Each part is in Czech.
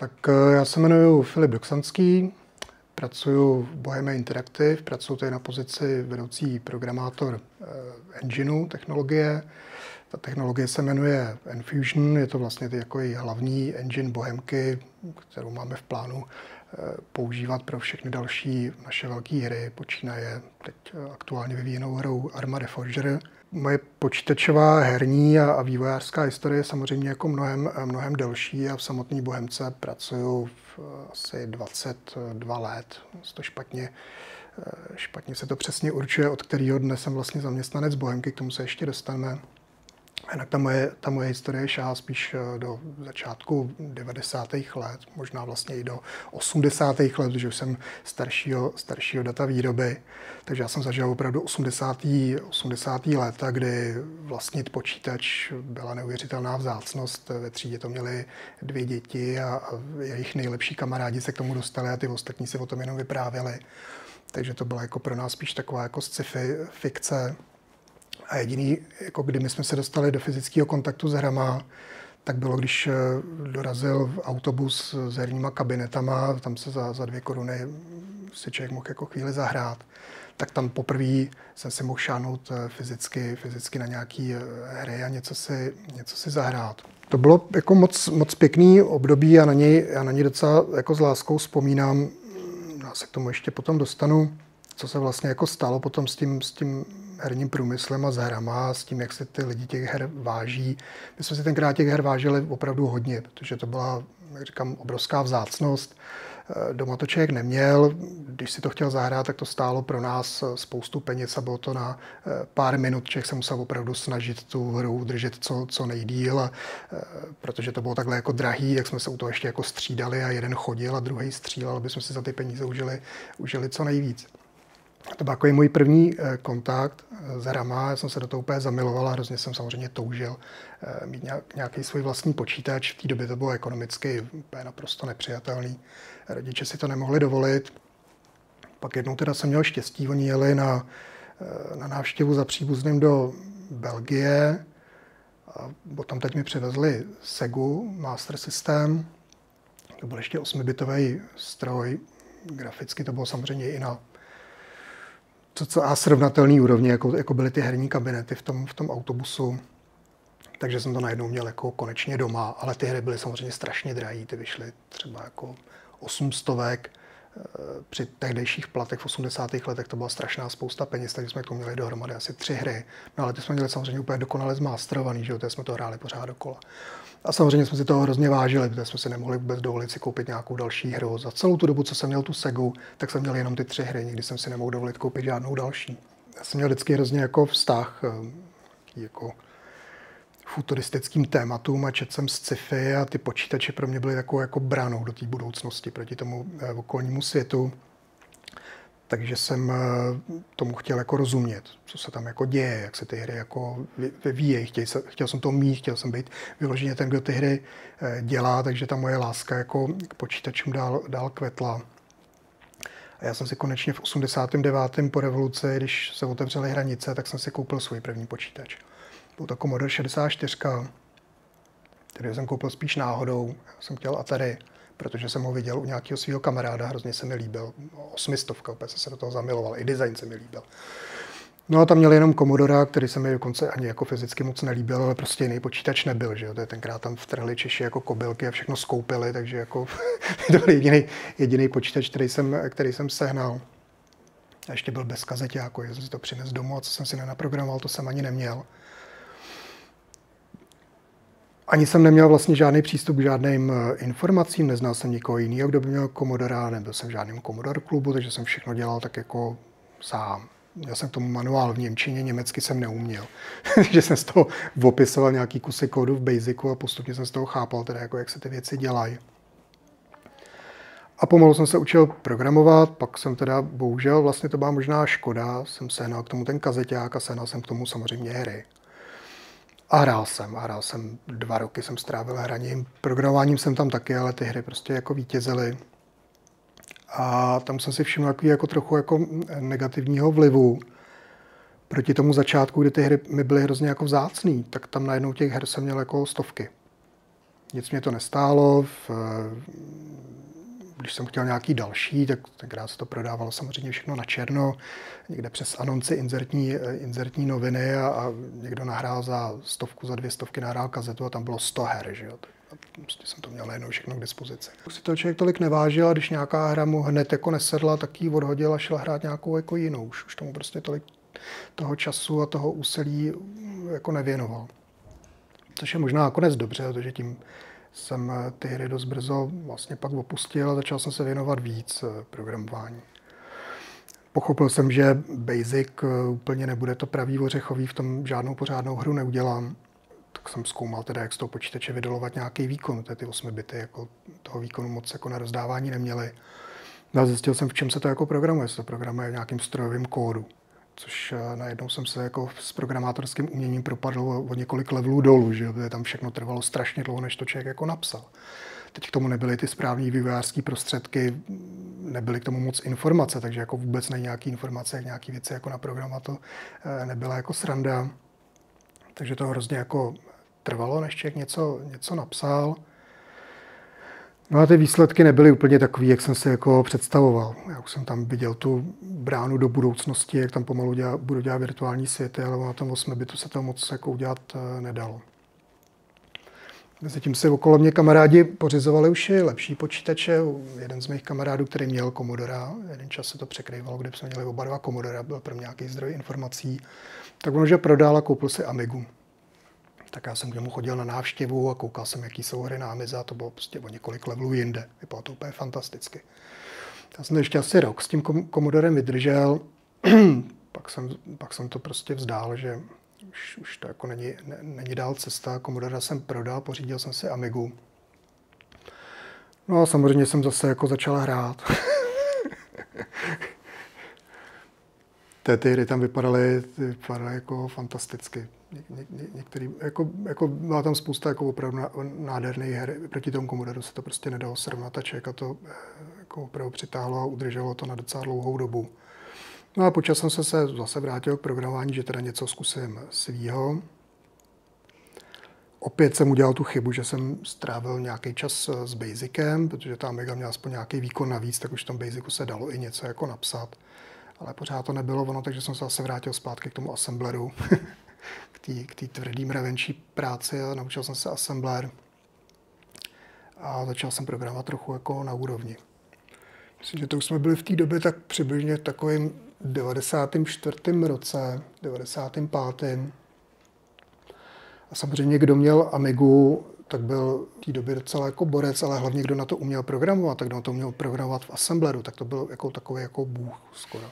Tak eh, já se jmenuji Filip Doksanský, pracuji v Bohemia Interactive, pracuji tady na pozici vedoucí programátor eh, engineu technologie. Ta technologie se jmenuje Enfusion, je to vlastně jako hlavní engine Bohemky, kterou máme v plánu eh, používat pro všechny další naše velké hry. Počínaje teď aktuálně vyvíjenou hrou Arma Forger moje počítačová herní a, a vývojářská historie je samozřejmě jako mnohem, mnohem delší a v samotné Bohemce pracuju v asi 22 let. To špatně, špatně se to přesně určuje, od kterého dne jsem vlastně zaměstnanec Bohemky, k tomu se ještě dostaneme. Jinak ta moje, ta moje historie šá spíš eh, do začátku 90. let, možná vlastně i do 80. let, protože už jsem staršího, staršího data výroby. Takže já jsem zažil opravdu 80. 80. léta, kdy vlastnit počítač byla neuvěřitelná vzácnost. Ve třídě to měli dvě děti a, a jejich nejlepší kamarádi se k tomu dostali a ty ostatní si o tom jenom vyprávěli. Takže to byla jako pro nás spíš taková jako sci-fi fikce. A jediný, jako kdy my jsme se dostali do fyzického kontaktu s hrama, tak bylo, když eh, dorazil autobus s herníma kabinetama, tam se za, za dvě koruny si člověk mohl jako chvíli zahrát, tak tam poprvé jsem si mohl šáhnout eh, fyzicky, fyzicky na nějaký eh, hry a něco si, něco si zahrát. To bylo jako moc, moc pěkný období a na něj, já na něj docela jako s láskou vzpomínám. Já se k tomu ještě potom dostanu, co se vlastně jako stalo potom s tím, s tím herním průmyslem a s hrama, s tím, jak se ty lidi těch her váží. My jsme si tenkrát těch her vážili opravdu hodně, protože to byla, jak říkám, obrovská vzácnost. Eh, doma to člověk neměl, když si to chtěl zahrát, tak to stálo pro nás eh, spoustu peněz a bylo to na eh, pár minut. Člověk se musel opravdu snažit tu hru udržet co, co nejdíl, a, protože to bylo takhle jako drahý, jak jsme se u toho ještě jako střídali a jeden chodil a druhý střílel, aby jsme si za ty peníze užili, užili co nejvíc. To byl takový můj první eh, kontakt eh, s hrama, já jsem se do toho úplně zamiloval a hrozně jsem samozřejmě toužil eh, mít nějaký svůj vlastní počítač. V té době to bylo ekonomicky úplně naprosto nepřijatelný. Rodiče si to nemohli dovolit. Pak jednou teda jsem měl štěstí, oni jeli na, na návštěvu za příbuzným do Belgie. A potom teď mi přivezli Segu Master System. To byl ještě 8-bitový stroj. Graficky to bylo samozřejmě i na a srovnatelný úrovně, jako, jako byly ty herní kabinety v tom, v tom autobusu. Takže jsem to najednou měl jako konečně doma, ale ty hry byly samozřejmě strašně drahé. Ty vyšly třeba jako 800 eh, při tehdejších platech v 80. letech to byla strašná spousta peněz, takže jsme k tomu měli dohromady asi tři hry. No ale ty jsme měli samozřejmě úplně dokonale zmástrovaný, že jo, jsme to hráli pořád dokola. A samozřejmě jsme si toho hrozně vážili, protože jsme si nemohli vůbec dovolit si koupit nějakou další hru. Za celou tu dobu, co jsem měl tu Segu, tak jsem měl jenom ty tři hry, nikdy jsem si nemohl dovolit koupit žádnou další. Já jsem měl vždycky hrozně jako vztah eh, jako futuristickým tématům a četl jsem sci-fi a ty počítače pro mě byly takovou jako branou do té budoucnosti proti tomu eh, okolnímu světu takže jsem eh, tomu chtěl jako rozumět, co se tam jako děje, jak se ty hry jako vyvíjejí. Chtěl, chtěl jsem to mít, chtěl jsem být vyloženě ten, kdo ty hry eh, dělá, takže ta moje láska jako k počítačům dál, dál kvetla. A já jsem si konečně v 89. po revoluci, když se otevřely hranice, tak jsem si koupil svůj první počítač. Byl to Commodore 64, který jsem koupil spíš náhodou. Já jsem chtěl Atari protože jsem ho viděl u nějakého svého kamaráda, hrozně se mi líbil. Osmistovka, opět se do toho zamiloval, i design se mi líbil. No a tam měli jenom Commodore, který se mi dokonce ani jako fyzicky moc nelíbil, ale prostě jiný počítač nebyl, že jo. To je tenkrát tam vtrhli Češi jako kobylky a všechno skoupili, takže jako to byl jediný, jediný počítač, který jsem, který jsem sehnal. A ještě byl bez kazeťáku, já jsem si to přinesl domů a co jsem si nenaprogramoval, to jsem ani neměl ani jsem neměl vlastně žádný přístup k žádným eh, informacím, neznal jsem nikoho jiného, kdo by měl komodora, nebyl jsem v žádném komodor klubu, takže jsem všechno dělal tak jako sám. Já jsem k tomu manuál v Němčině, německy jsem neuměl. takže jsem z toho opisoval nějaký kusy kódu v Basicu a postupně jsem z toho chápal, teda jako, jak se ty věci dělají. A pomalu jsem se učil programovat, pak jsem teda, bohužel, vlastně to byla možná škoda, jsem sehnal k tomu ten kazeťák a sehnal jsem k tomu samozřejmě hry. A hrál jsem, a hrál jsem dva roky, jsem strávil hraním. Programováním jsem tam taky, ale ty hry prostě jako vítězily. A tam jsem si všiml takový jako trochu jako negativního vlivu. Proti tomu začátku, kdy ty hry mi byly hrozně jako vzácný, tak tam najednou těch her jsem měl jako stovky. nic mě to nestálo. V, když jsem chtěl nějaký další, tak tenkrát se to prodávalo samozřejmě všechno na černo, někde přes anonci inzertní, inzertní noviny a, a někdo nahrál za stovku, za dvě stovky nahrál kazetu a tam bylo 100 her, že jo. A prostě jsem to měl najednou všechno k dispozici. Už si to člověk tolik nevážil a když nějaká hra mu hned jako nesedla, tak ji odhodil a šel hrát nějakou jako jinou. Už, už tomu prostě tolik toho času a toho úsilí jako nevěnoval. Což je možná nakonec dobře, protože tím jsem eh, ty hry dost brzo vlastně pak opustil a začal jsem se věnovat víc eh, programování. Pochopil jsem, že Basic eh, úplně nebude to pravý ořechový, v tom žádnou pořádnou hru neudělám. Tak jsem zkoumal teda, jak z toho počítače vydolovat nějaký výkon. Ty 8 bity jako toho výkonu moc jako na rozdávání neměly. No a zjistil jsem, v čem se to jako programuje. Se to programuje v nějakým strojovém kódu což eh, najednou jsem se jako s programátorským uměním propadl o několik levelů dolů, že tam všechno trvalo strašně dlouho, než to člověk jako napsal. Teď k tomu nebyly ty správné vývojářské prostředky, nebyly k tomu moc informace, takže jako vůbec není nějaký informace, jak nějaký věci jako na programa to eh, nebyla jako sranda. Takže to hrozně jako trvalo, než člověk něco, něco napsal. No a ty výsledky nebyly úplně takový, jak jsem si jako představoval. Já už jsem tam viděl tu bránu do budoucnosti, jak tam pomalu dělá, budu dělat virtuální světy, ale na tom 8 bitu se to moc jako udělat eh, nedalo. Mezitím si okolo mě kamarádi pořizovali už i lepší počítače. Jeden z mých kamarádů, který měl Commodora, jeden čas se to překrývalo, kde jsme měli oba dva Commodora, byl pro mě nějaký zdroj informací, tak on už prodal a koupil si Amigu tak já jsem k němu chodil na návštěvu a koukal jsem, jaký jsou hry na Amize a to bylo prostě o několik levelů jinde. Vypadalo to úplně fantasticky. Já jsem ještě asi rok s tím komodorem vydržel, pak, jsem, pak jsem to prostě vzdál, že už, už to jako není, ne, není dál cesta. Komodora jsem prodal, pořídil jsem si Amigu. No a samozřejmě jsem zase jako začal hrát. Ty hry tam vypadaly, vypadaly jako fantasticky ně, ně, některý, jako, jako byla tam spousta jako opravdu nádherných her. Proti tomu Commodoru se to prostě nedalo srovnat a člověka to eh, jako opravdu přitáhlo a udrželo to na docela dlouhou dobu. No a počas jsem se, se zase vrátil k programování, že teda něco zkusím svýho. Opět jsem udělal tu chybu, že jsem strávil nějaký čas eh, s Basicem, protože ta Amiga měla aspoň nějaký výkon navíc, tak už v tom Basicu se dalo i něco jako napsat. Ale pořád to nebylo ono, takže jsem se zase vrátil zpátky k tomu assembleru. k té tvrdý mravenčí práci a naučil jsem se assembler a začal jsem programovat trochu jako na úrovni. Myslím, že to už jsme byli v té době tak přibližně v takovým 94. roce, 95. A samozřejmě, kdo měl Amigu, tak byl v té době docela jako borec, ale hlavně kdo na to uměl programovat, tak kdo na to uměl programovat v Assembleru, tak to byl jako takový jako bůh skoro.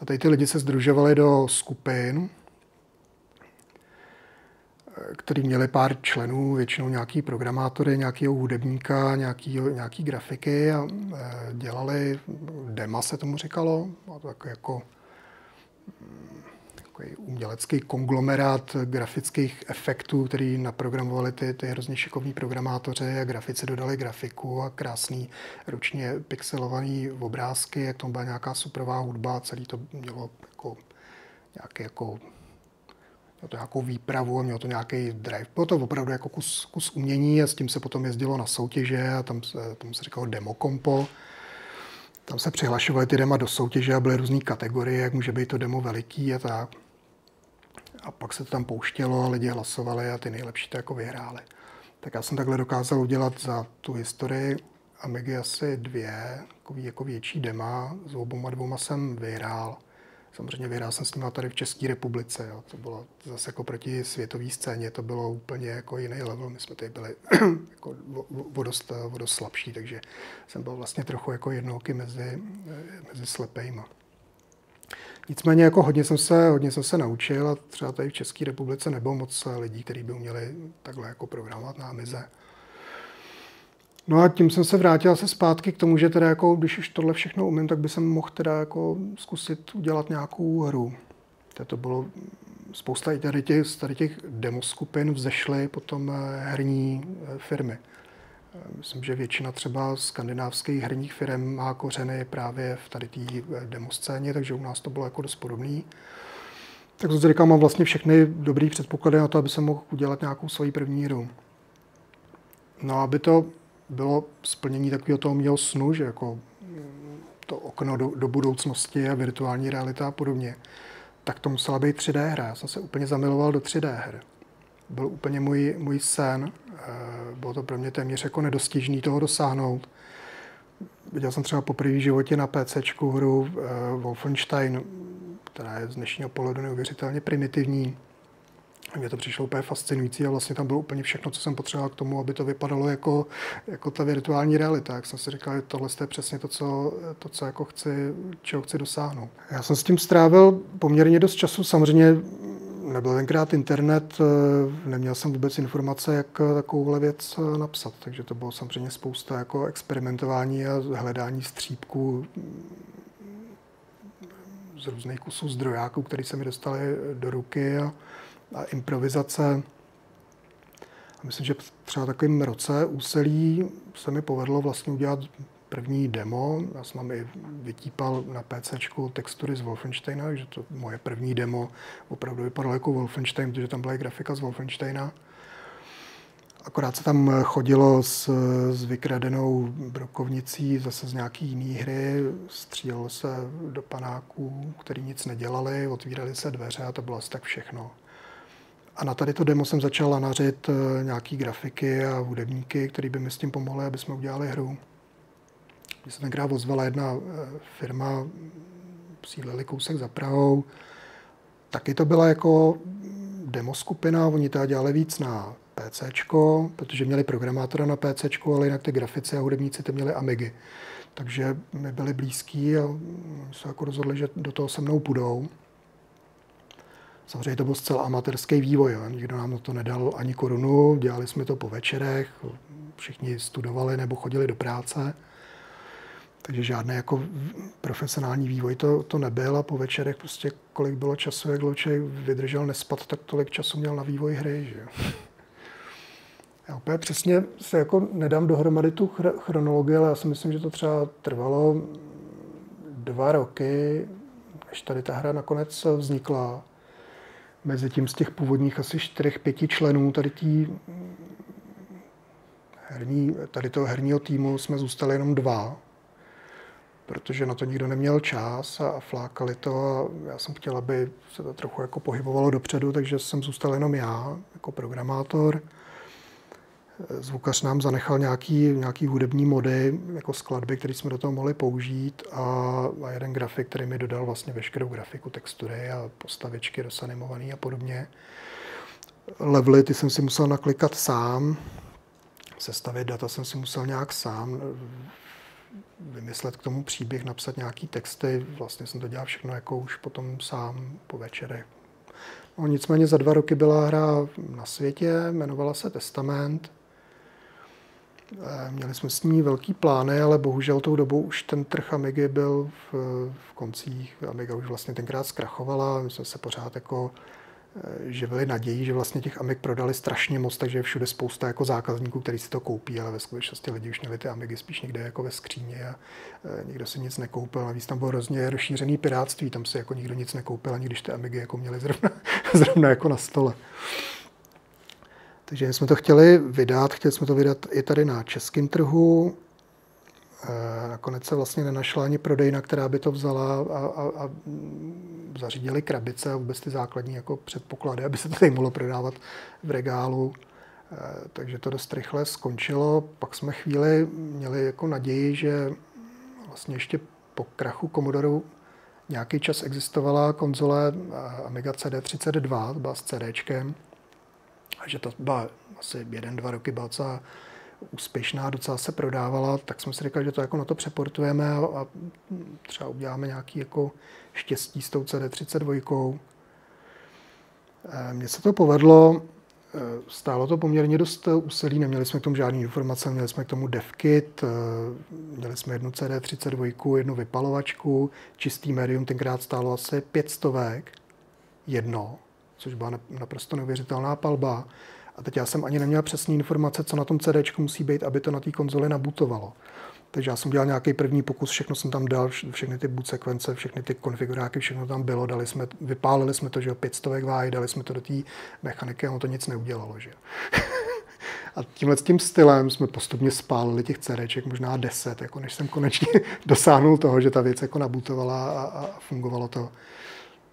A tady ty lidi se združovali do skupin, který měli pár členů, většinou nějaký programátory, nějakého hudebníka, nějaký, nějaký grafiky a e, dělali, dema se tomu říkalo, a to jako, jako takový umělecký konglomerát grafických efektů, který naprogramovali ty, ty hrozně šikovní programátoři a grafici dodali grafiku a krásný ručně pixelovaný obrázky, jak to byla nějaká superová hudba, celý to mělo jako nějaký jako mělo to nějakou výpravu a mělo to nějaký drive. Bylo to opravdu jako kus, kus umění a s tím se potom jezdilo na soutěže a tam, tam se říkalo demo kompo. Tam se přihlašovaly ty dema do soutěže a byly různé kategorie, jak může být to demo veliký a tak. A pak se to tam pouštělo a lidi hlasovali a ty nejlepší to jako vyhráli. Tak já jsem takhle dokázal udělat za tu historii Amigy asi dvě, takový jako větší dema. S oboma dvouma jsem vyhrál. Samozřejmě vyhrál jsem s nimi tady v České republice. Jo. To bylo zase jako proti světové scéně, to bylo úplně jako jiný level. My jsme tady byli jako vodost, vodost slabší, takže jsem byl vlastně trochu jako jednouky mezi, mezi slepejma. Nicméně jako hodně jsem se, hodně jsem se naučil a třeba tady v České republice nebylo moc lidí, kteří by uměli takhle jako programovat námize. No a tím jsem se vrátil se zpátky k tomu, že teda jako, když už tohle všechno umím, tak by jsem mohl teda jako zkusit udělat nějakou hru. To bylo spousta i tady těch, tady těch demoskupin vzešly potom eh, herní eh, firmy. Eh, myslím, že většina třeba skandinávských herních firm má kořeny právě v tady té demoscéně, takže u nás to bylo jako dost podobný. Tak to říkám, mám vlastně všechny dobrý předpoklady na to, aby jsem mohl udělat nějakou svoji první hru. No, aby to bylo splnění takového toho mého snu, že jako to okno do, do budoucnosti a virtuální realita a podobně, tak to musela být 3D hra. Já jsem se úplně zamiloval do 3D her. Byl úplně můj, můj sen. Eh, bylo to pro mě téměř jako nedostižný toho dosáhnout. Viděl jsem třeba poprvé v životě na PC hru uh, Wolfenstein, která je z dnešního pohledu neuvěřitelně primitivní. Mně to přišlo úplně fascinující a vlastně tam bylo úplně všechno, co jsem potřeboval k tomu, aby to vypadalo jako, jako ta virtuální realita. Jak jsem si říkal, že tohle je přesně to, co, to, co jako chci, čeho chci dosáhnout. Já jsem s tím strávil poměrně dost času. Samozřejmě nebyl tenkrát internet, eh, neměl jsem vůbec informace, jak takovouhle věc eh, napsat, takže to bylo samozřejmě spousta jako experimentování a hledání střípků z různých kusů zdrojáků, které se mi dostaly do ruky a, a improvizace. A myslím, že třeba takovým roce úsilí se mi povedlo vlastně udělat první demo. Já jsem i vytípal na PC textury z Wolfensteina, takže to moje první demo opravdu vypadalo jako Wolfenstein, protože tam byla i grafika z Wolfensteina. Akorát se tam chodilo s, s vykradenou brokovnicí zase z nějaký jiný hry, střílelo se do panáků, který nic nedělali, otvírali se dveře a to bylo asi tak všechno. A na tady to demo jsem začal lanařit eh, nějaký grafiky a hudebníky, který by mi s tím pomohli, aby jsme udělali hru. Když se tenkrát ozvala jedna eh, firma, sídlili kousek za Prahou, taky to byla jako demo skupina, oni to dělali víc na PC, protože měli programátora na PC, ale jinak ty grafici a hudebníci ty měli Amigy. Takže mi byli blízký a se jako rozhodli, že do toho se mnou půjdou. Samozřejmě to byl zcela amatérský vývoj, jo. nikdo nám to nedal ani korunu, dělali jsme to po večerech, všichni studovali nebo chodili do práce. Takže žádný jako profesionální vývoj to, to nebyl a po večerech prostě kolik bylo času, jak člověk vydržel nespat, tak tolik času měl na vývoj hry. Že? Já úplně přesně se jako nedám dohromady tu chronologii, ale já si myslím, že to třeba trvalo dva roky, než tady ta hra nakonec vznikla. Mezi tím z těch původních asi čtyřech, pěti členů tady tí herní, tady toho herního týmu jsme zůstali jenom dva protože na to nikdo neměl čas a flákali to a já jsem chtěl, aby se to trochu jako pohybovalo dopředu, takže jsem zůstal jenom já jako programátor. Zvukař nám zanechal nějaký, nějaký hudební mody, jako skladby, které jsme do toho mohli použít a, a jeden grafik, který mi dodal vlastně veškerou grafiku, textury a postavičky rozanimované a podobně. Levely, ty jsem si musel naklikat sám, sestavit data jsem si musel nějak sám, vymyslet k tomu příběh, napsat nějaký texty. Vlastně jsem to dělal všechno jako už potom sám po večerech. No, nicméně za dva roky byla hra na světě, jmenovala se Testament. Eh, měli jsme s ní velký plány, ale bohužel tou dobou už ten trh Amigy byl v, v koncích. Amiga už vlastně tenkrát zkrachovala, my jsme se pořád jako Eh, živili naději, že vlastně těch Amig prodali strašně moc, takže je všude spousta jako zákazníků, kteří si to koupí, ale ve skutečnosti lidi už měli ty Amigy spíš někde jako ve skříně a eh, nikdo si nic nekoupil. Navíc tam bylo hrozně rozšířený pirátství, tam si jako nikdo nic nekoupil, ani když ty Amigy jako měli zrovna, zrovna jako na stole. Takže jsme to chtěli vydat, chtěli jsme to vydat i tady na českém trhu, Eh, nakonec se vlastně nenašla ani prodejna, která by to vzala a, a, a zařídili krabice a vůbec ty základní jako předpoklady, aby se to tady mohlo prodávat v regálu. Eh, takže to dost rychle skončilo. Pak jsme chvíli měli jako naději, že vlastně ještě po krachu Commodoru nějaký čas existovala konzole Amiga CD32, to byla s CDčkem, a že to byla asi jeden, dva roky byla docela úspěšná, docela se prodávala, tak jsme si říkali, že to jako na to přeportujeme a, a třeba uděláme nějaký jako štěstí s tou CD32. Eh, mně se to povedlo, eh, stálo to poměrně dost úsilí, neměli jsme k tomu žádné informace, měli jsme k tomu devkit, eh, měli jsme jednu CD32, jednu vypalovačku, čistý médium tenkrát stálo asi pět stovek, jedno, což byla naprosto neuvěřitelná palba. A teď já jsem ani neměl přesné informace, co na tom CD musí být, aby to na té konzoli nabutovalo. Takže já jsem dělal nějaký první pokus, všechno jsem tam dal, všechny ty boot sekvence, všechny ty konfiguráky, všechno tam bylo, dali jsme, vypálili jsme to, že 500 váhy, dali jsme to do té mechaniky a ono to nic neudělalo, že A tímhle tím stylem jsme postupně spálili těch CDček, možná deset, jako než jsem konečně dosáhnul toho, že ta věc jako nabutovala a, a fungovalo to.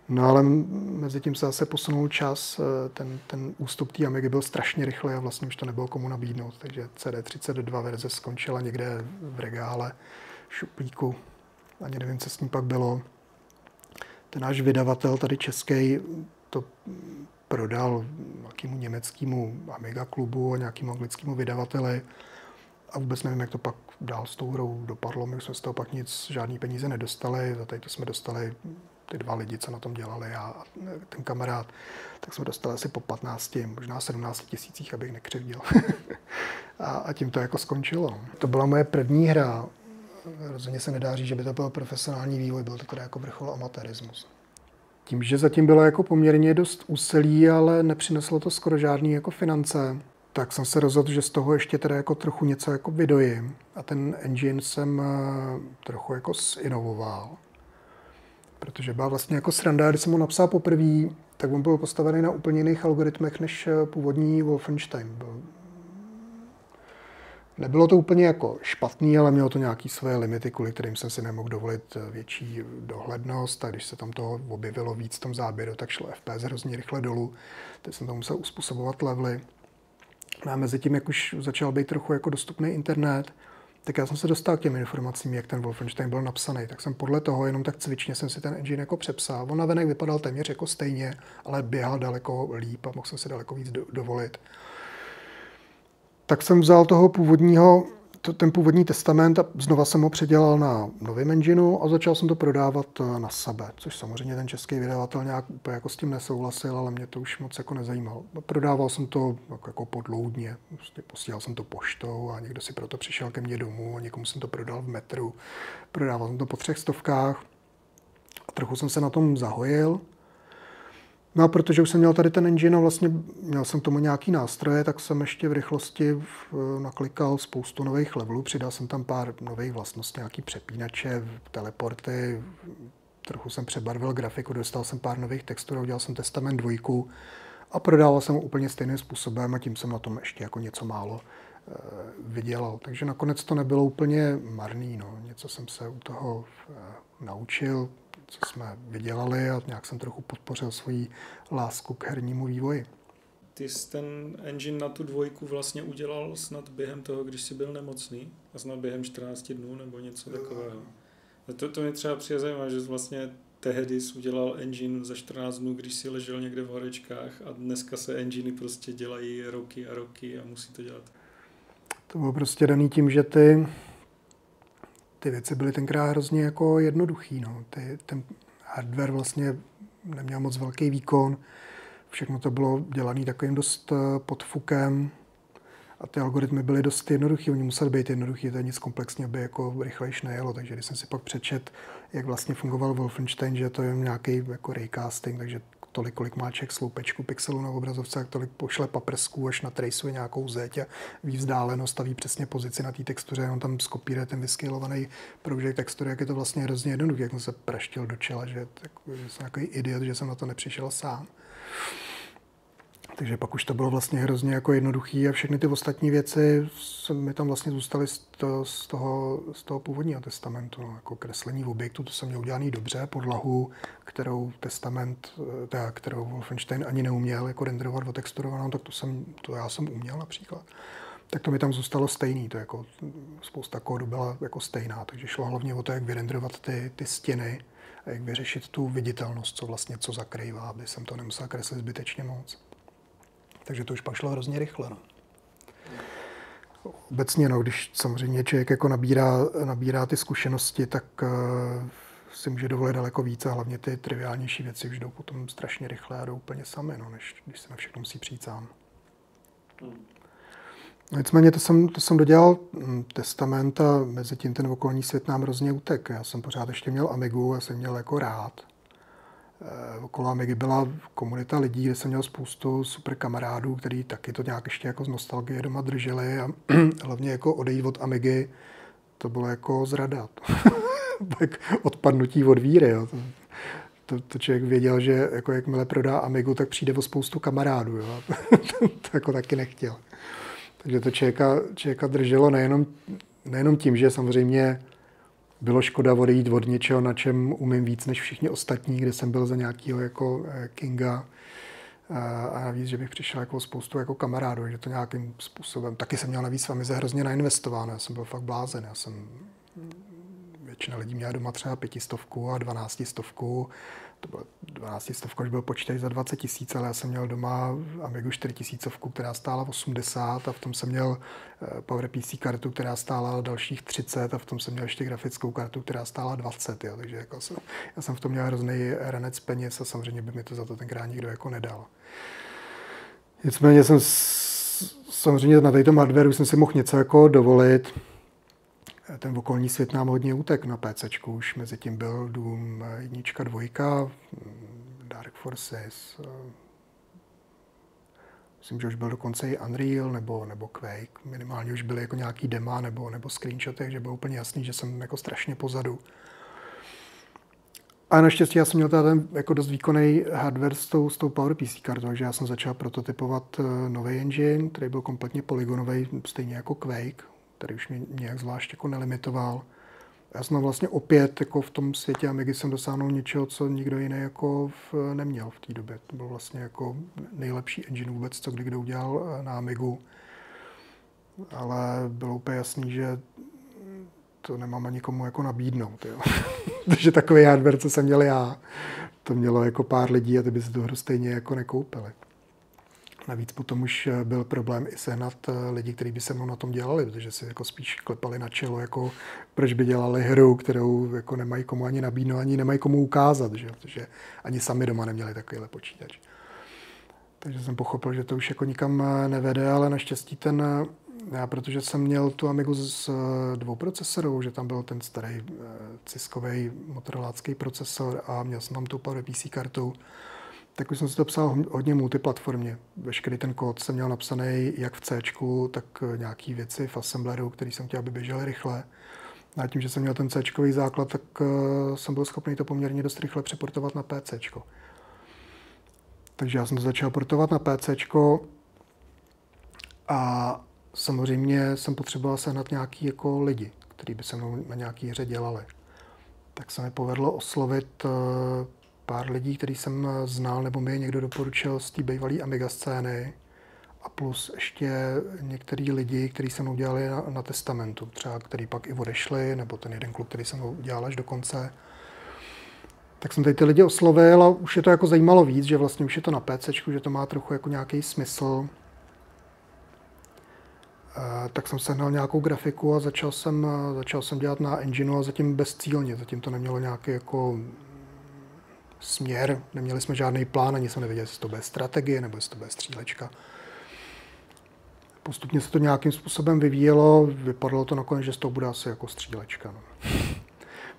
No ale mezi tím se zase posunul čas, eh, ten, ten ústup té Amigy byl strašně rychlý a vlastně už to nebylo komu nabídnout, takže CD32 verze skončila někde v regále šuplíku. Ani nevím, co s ním pak bylo. Ten náš vydavatel tady český to prodal nějakému německému Amiga klubu a nějakému anglickému vydavateli a vůbec nevím, jak to pak dál s tou hrou dopadlo. My jsme z toho pak nic, žádný peníze nedostali, za tady to jsme dostali ty dva lidi, co na tom dělali a ten kamarád, tak jsme dostali asi po 15, možná 17 tisících, abych nekřivdil. a, a tím to jako skončilo. To byla moje první hra. Rozhodně se nedá říct, že by to byl profesionální vývoj, byl to teda jako vrchol amatérismus. Tím, že zatím bylo jako poměrně dost úsilí, ale nepřineslo to skoro žádný jako finance, tak jsem se rozhodl, že z toho ještě teda jako trochu něco jako vydojím. A ten engine jsem eh, trochu jako zinovoval protože byla vlastně jako sranda, když jsem ho napsal poprvé, tak on byl postavený na úplně jiných algoritmech než eh, původní Wolfenstein. Byl... Nebylo to úplně jako špatný, ale mělo to nějaké své limity, kvůli kterým jsem si nemohl dovolit eh, větší dohlednost a když se tam toho objevilo víc v tom záběru, tak šlo FPS hrozně rychle dolů. Teď jsem to musel uspůsobovat levely. No a mezi tím, jak už začal být trochu jako dostupný internet, tak já jsem se dostal k těm informacím, jak ten Wolfenstein byl napsaný. Tak jsem podle toho jenom tak cvičně jsem si ten engine jako přepsal. On navenek vypadal téměř jako stejně, ale běhal daleko líp a mohl jsem si daleko víc dovolit. Tak jsem vzal toho původního to, ten původní testament a znova jsem ho předělal na novém engineu a začal jsem to prodávat eh, na sebe, což samozřejmě ten český vydavatel nějak úplně jako s tím nesouhlasil, ale mě to už moc jako nezajímalo. Prodával jsem to jako, jako podloudně, prostě posílal jsem to poštou a někdo si proto přišel ke mně domů a někomu jsem to prodal v metru. Prodával jsem to po třech stovkách a trochu jsem se na tom zahojil. No a protože už jsem měl tady ten engine a vlastně měl jsem tomu nějaký nástroje, tak jsem ještě v rychlosti naklikal spoustu nových levelů, přidal jsem tam pár nových vlastností, nějaký přepínače, teleporty, trochu jsem přebarvil grafiku, dostal jsem pár nových textur, udělal jsem testament dvojku a prodával jsem ho úplně stejným způsobem a tím jsem na tom ještě jako něco málo eh, vydělal. Takže nakonec to nebylo úplně marný. No. Něco jsem se u toho eh, naučil, co jsme vydělali a nějak jsem trochu podpořil svoji lásku k hernímu vývoji. Ty jsi ten engine na tu dvojku vlastně udělal snad během toho, když jsi byl nemocný a snad během 14 dnů nebo něco takového. To, to mě třeba přijde zajímavé, že vlastně tehdy jsi udělal engine za 14 dnů, když si ležel někde v horečkách a dneska se enginy prostě dělají roky a roky a musí to dělat. To bylo prostě daný tím, že ty ty věci byly tenkrát hrozně jako jednoduchý. No. Ty, ten hardware vlastně neměl moc velký výkon, všechno to bylo dělané takovým dost eh, podfukem a ty algoritmy byly dost jednoduché, oni museli být jednoduchý, to je nic komplexně, aby jako rychlejš nejelo, takže když jsem si pak přečet, jak vlastně fungoval Wolfenstein, že to je nějaký jako raycasting, takže tolik, kolik má člověk sloupečku pixelu na obrazovce, jak tolik pošle paprsků, až natrejsuje nějakou zeď a ví vzdálenost a ví přesně pozici na té textuře, on tam skopíruje ten vyskylovaný proužek textury, jak je to vlastně hrozně jednoduché, jak jsem se praštil do čela, že, tak, že jsem takový idiot, že jsem na to nepřišel sám. Takže pak už to bylo vlastně hrozně jako jednoduchý a všechny ty ostatní věci mi tam vlastně zůstaly z, to, z, toho, z toho původního testamentu. No, jako kreslení v objektu, to jsem měl udělaný dobře, podlahu, kterou testament, eh, teda, kterou Wolfenstein ani neuměl jako renderovat otexturovanou, tak to, jsem, to já jsem uměl například. Tak to mi tam zůstalo stejný, to jako spousta kódu byla jako stejná, takže šlo hlavně o to, jak vyrenderovat ty, ty stěny a jak vyřešit tu viditelnost, co vlastně co zakrývá, aby jsem to nemusel kreslit zbytečně moc. Takže to už pak šlo hrozně rychle. No. Obecně, no, když samozřejmě člověk jako nabírá, nabírá ty zkušenosti, tak uh, si může dovolit daleko více, hlavně ty triviálnější věci už jdou potom strašně rychle a jdou úplně sami, no, než když se na všechno musí přijít sám. Hmm. Nicméně to jsem, to jsem dodělal hm, testament a mezi tím ten okolní svět nám hrozně utek. Já jsem pořád ještě měl Amigu a jsem měl jako rád. Eh, okolo Amigy byla komunita lidí, kde jsem měl spoustu super kamarádů, který taky to nějak ještě jako z nostalgie doma drželi a hlavně jako odejít od Amigy, to bylo jako zrada. tak odpadnutí od víry. Jo. To, to, to, člověk věděl, že jako jakmile prodá Amigu, tak přijde o spoustu kamarádů. Jo. to jako taky nechtěl. Takže to člověka, člověka drželo nejenom, nejenom tím, že samozřejmě bylo škoda odejít od něčeho, na čem umím víc než všichni ostatní, kde jsem byl za nějakého jako eh, Kinga. A navíc, že bych přišel jako spoustu jako kamarádů, že to nějakým způsobem, taky jsem měl navíc Amize hrozně nainvestováno, já jsem byl fakt blázen, já jsem, většina lidí měla doma třeba pětistovku a dvanáctistovku, to bylo 12 stovka, už byl počítač za 20 tisíc, ale já jsem měl doma Amigu 4 tisícovku, která stála 80 a v tom jsem měl eh, PowerPC kartu, která stála dalších 30 a v tom jsem měl ještě grafickou kartu, která stála 20, jo. takže jako jsem, já jsem v tom měl hrozný ranec peněz a samozřejmě by mi to za to tenkrát nikdo jako nedal. Nicméně jsem samozřejmě na této hardwareu jsem si mohl něco jako dovolit, ten okolní svět nám hodně utek na PC. Už mezi tím byl Doom jednička, dvojka, Dark Forces, myslím, že už byl dokonce i Unreal nebo, nebo Quake. Minimálně už byly jako nějaký dema nebo, nebo screenshoty, že bylo úplně jasný, že jsem jako strašně pozadu. A naštěstí já jsem měl ten jako dost výkonný hardware s tou, s tou PowerPC kartou, takže já jsem začal prototypovat eh, nový engine, který byl kompletně polygonový, stejně jako Quake který už mě nějak zvlášť jako nelimitoval. Já jsem vlastně opět jako v tom světě Amigy jsem dosáhnul něčeho, co nikdo jiný jako v, neměl v té době. To byl vlastně jako nejlepší engine vůbec, co kdy kdo udělal eh, na Amigu. Ale bylo úplně jasný, že to nemám ani komu jako nabídnout. Jo. Takže takový hardware, co jsem měl já, to mělo jako pár lidí a ty by si to hru stejně jako nekoupili. Navíc potom už eh, byl problém i sehnat eh, lidi, kteří by se mnou na tom dělali, protože si jako spíš klepali na čelo, jako proč by dělali hru, kterou jako nemají komu ani nabídnout, ani nemají komu ukázat, že? protože ani sami doma neměli takovýhle počítač. Takže jsem pochopil, že to už jako nikam eh, nevede, ale naštěstí ten, já protože jsem měl tu Amigu s dvou procesorů, že tam byl ten starý ciskový motorolácký procesor a měl jsem tam tu PowerPC kartu, tak už jsem si to psal hodně multiplatformně. Veškerý ten kód jsem měl napsaný jak v C, tak nějaký věci v Assembleru, který jsem chtěl, aby běžely rychle. A tím, že jsem měl ten C základ, tak eh, jsem byl schopný to poměrně dost rychle přeportovat na PC. Takže já jsem to začal portovat na PC a samozřejmě jsem potřeboval sehnat nějaký jako lidi, kteří by se mnou na nějaký hře dělali. Tak se mi povedlo oslovit eh, pár lidí, který jsem znal, nebo mi je někdo doporučil z té bývalé Amiga scény. A plus ještě některý lidi, kteří se mnou dělali na, na testamentu, třeba který pak i odešli, nebo ten jeden kluk, který jsem mnou dělal až do konce. Tak jsem tady ty lidi oslovil a už je to jako zajímalo víc, že vlastně už je to na PC, že to má trochu jako nějaký smysl. E, tak jsem sehnal nějakou grafiku a začal jsem, začal jsem dělat na engineu a zatím bezcílně. Zatím to nemělo nějaký jako směr, neměli jsme žádný plán, ani jsme nevěděli, jestli to bude strategie nebo jestli to bude střílečka. Postupně se to nějakým způsobem vyvíjelo, vypadalo to nakonec, že z toho bude asi jako střílečka. No.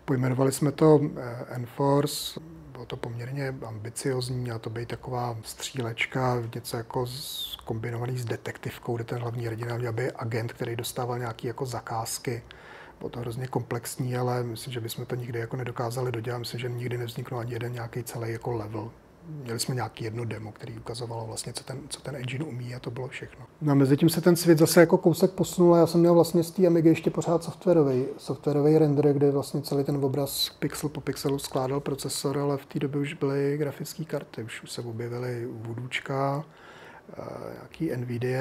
Pojmenovali jsme to eh, Enforce, bylo to poměrně ambiciozní, měla to být taková střílečka, něco jako kombinovaný s detektivkou, kde ten hlavní hrdina měl být agent, který dostával nějaké jako zakázky bylo to hrozně komplexní, ale myslím, že bychom to nikdy jako nedokázali dodělat. Myslím, že nikdy nevznikl ani jeden nějaký celý jako level. Měli jsme nějaký jedno demo, který ukazovalo vlastně, co ten, co ten engine umí a to bylo všechno. No a mezi tím se ten svět zase jako kousek posunul a já jsem měl vlastně z té Amigy ještě pořád softwarový, softwarový render, kde vlastně celý ten obraz pixel po pixelu skládal procesor, ale v té době už byly grafické karty, už se objevily Voodoočka, eh, nějaký NVIDIA,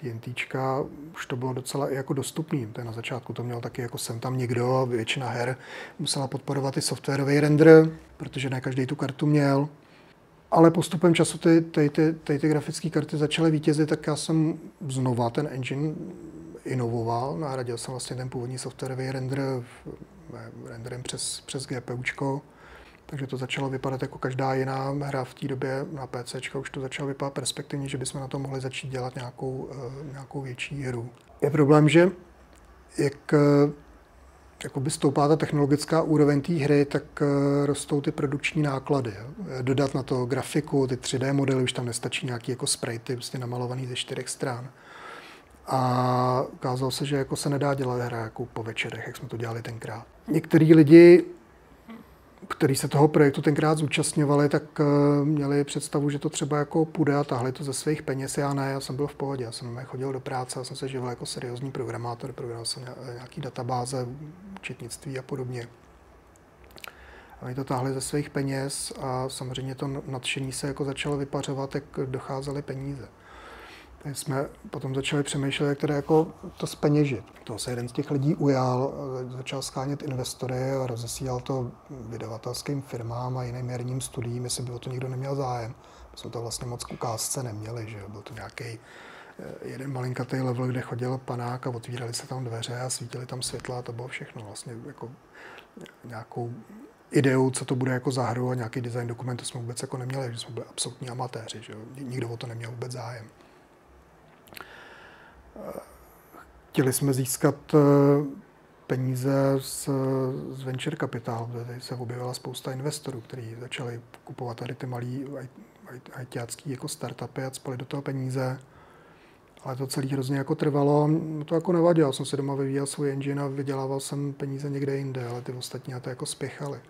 TNTčka už to bylo docela jako dostupný. To na začátku to měl taky jako sem tam někdo, většina her musela podporovat i softwarový render, protože ne každý tu kartu měl. Ale postupem času ty, ty, ty, ty, ty grafické karty začaly vítězit, tak já jsem znova ten engine inovoval, nahradil jsem vlastně ten původní softwarový render renderem přes, přes GPUčko takže to začalo vypadat jako každá jiná hra v té době na PC, už to začalo vypadat perspektivně, že bychom na to mohli začít dělat nějakou, eh, nějakou větší hru. Je problém, že jak eh, jakoby stoupá ta technologická úroveň té hry, tak eh, rostou ty produkční náklady. Dodat na to grafiku, ty 3D modely, už tam nestačí nějaký jako sprayty prostě namalovaný ze čtyřech stran. A ukázalo se, že jako se nedá dělat hra jako po večerech, jak jsme to dělali tenkrát. Některý lidi který se toho projektu tenkrát zúčastňovali, tak eh, měli představu, že to třeba jako půjde a tahli to ze svých peněz. Já ne, já jsem byl v pohodě, já jsem chodil do práce, já jsem se živil jako seriózní programátor, programoval jsem nějaký databáze, účetnictví a podobně. A oni to táhli ze svých peněz a samozřejmě to nadšení se jako začalo vypařovat, jak docházely peníze. Tak jsme potom začali přemýšlet, jak jako to speněžit. To se jeden z těch lidí ujal, začal schánět investory a rozesílal to vydavatelským firmám a jiným herním studiím, jestli by o to nikdo neměl zájem. My jsme to vlastně moc k ukázce neměli, že byl to nějaký eh, jeden malinkatý level, kde chodil panák a otvírali se tam dveře a svítili tam světla a to bylo všechno. Vlastně jako nějakou ideu, co to bude jako za hru a nějaký design dokument, to jsme vůbec jako neměli, že jsme byli absolutní amatéři, že jo? nikdo o to neměl vůbec zájem. Chtěli jsme získat eh, peníze z, z venture kapitálu, kde se objevila spousta investorů, kteří začali kupovat tady ty malý ITácký jako startupy a spali do toho peníze. Ale to celý hrozně jako trvalo. To jako nevadilo. Jsem si doma vyvíjel svůj engine a vydělával jsem peníze někde jinde, ale ty ostatní na to jako spěchali.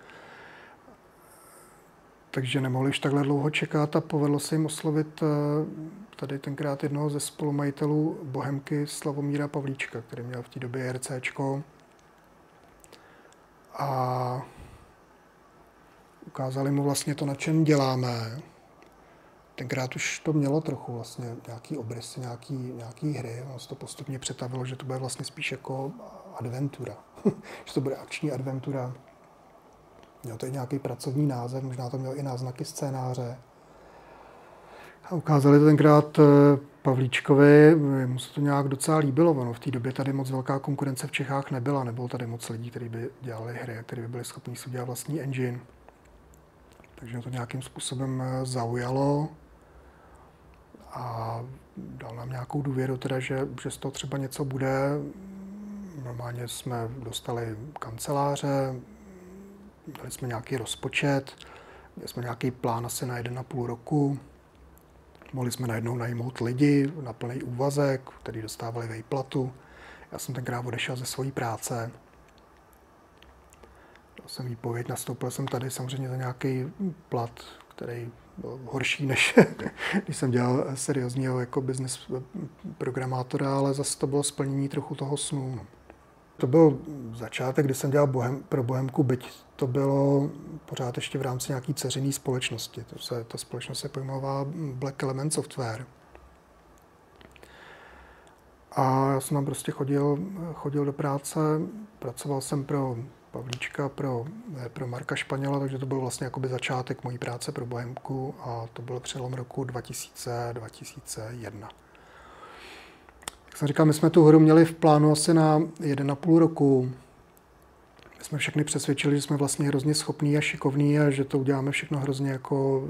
Takže nemohli už takhle dlouho čekat a povedlo se jim oslovit eh, tady tenkrát jednoho ze spolumajitelů Bohemky Slavomíra Pavlíčka, který měl v té době RCčko. A ukázali mu vlastně to, na čem děláme. Tenkrát už to mělo trochu vlastně nějaký obrysy, nějaký, nějaký hry. Ono se to postupně přetavilo, že to bude vlastně spíš jako adventura. že to bude akční adventura. Mělo to i nějaký pracovní název, možná to mělo i náznaky scénáře. A ukázali to tenkrát eh, Pavlíčkovi, mu se to nějak docela líbilo. Ono v té době tady moc velká konkurence v Čechách nebyla, nebylo tady moc lidí, kteří by dělali hry, kteří by byli schopni si udělat vlastní engine. Takže to nějakým způsobem eh, zaujalo a dal nám nějakou důvěru, teda, že, že z toho třeba něco bude. Normálně jsme dostali kanceláře, dali jsme nějaký rozpočet, měli jsme nějaký plán asi na jeden a půl roku. Mohli jsme najednou najmout lidi na plný úvazek, kteří dostávali vejplatu. Já jsem tenkrát odešel ze své práce. Dal jsem výpověď, nastoupil jsem tady samozřejmě za nějaký plat, který byl horší, než když jsem dělal seriózního jako business programátora, ale zase to bylo splnění trochu toho snu. To byl začátek, kdy jsem dělal bohem, pro Bohemku, byť to bylo pořád ještě v rámci nějaký ceřiný společnosti. To se, ta společnost se pojmenovala Black Element Software. A já jsem tam prostě chodil, chodil do práce, pracoval jsem pro Pavlíčka, pro, pro Marka Španěla, takže to byl vlastně jakoby začátek mojí práce pro Bohemku a to byl přelom roku 2000-2001 jsem říkal, my jsme tu hru měli v plánu asi na 1,5 roku. My jsme všechny přesvědčili, že jsme vlastně hrozně schopní a šikovní a že to uděláme všechno hrozně jako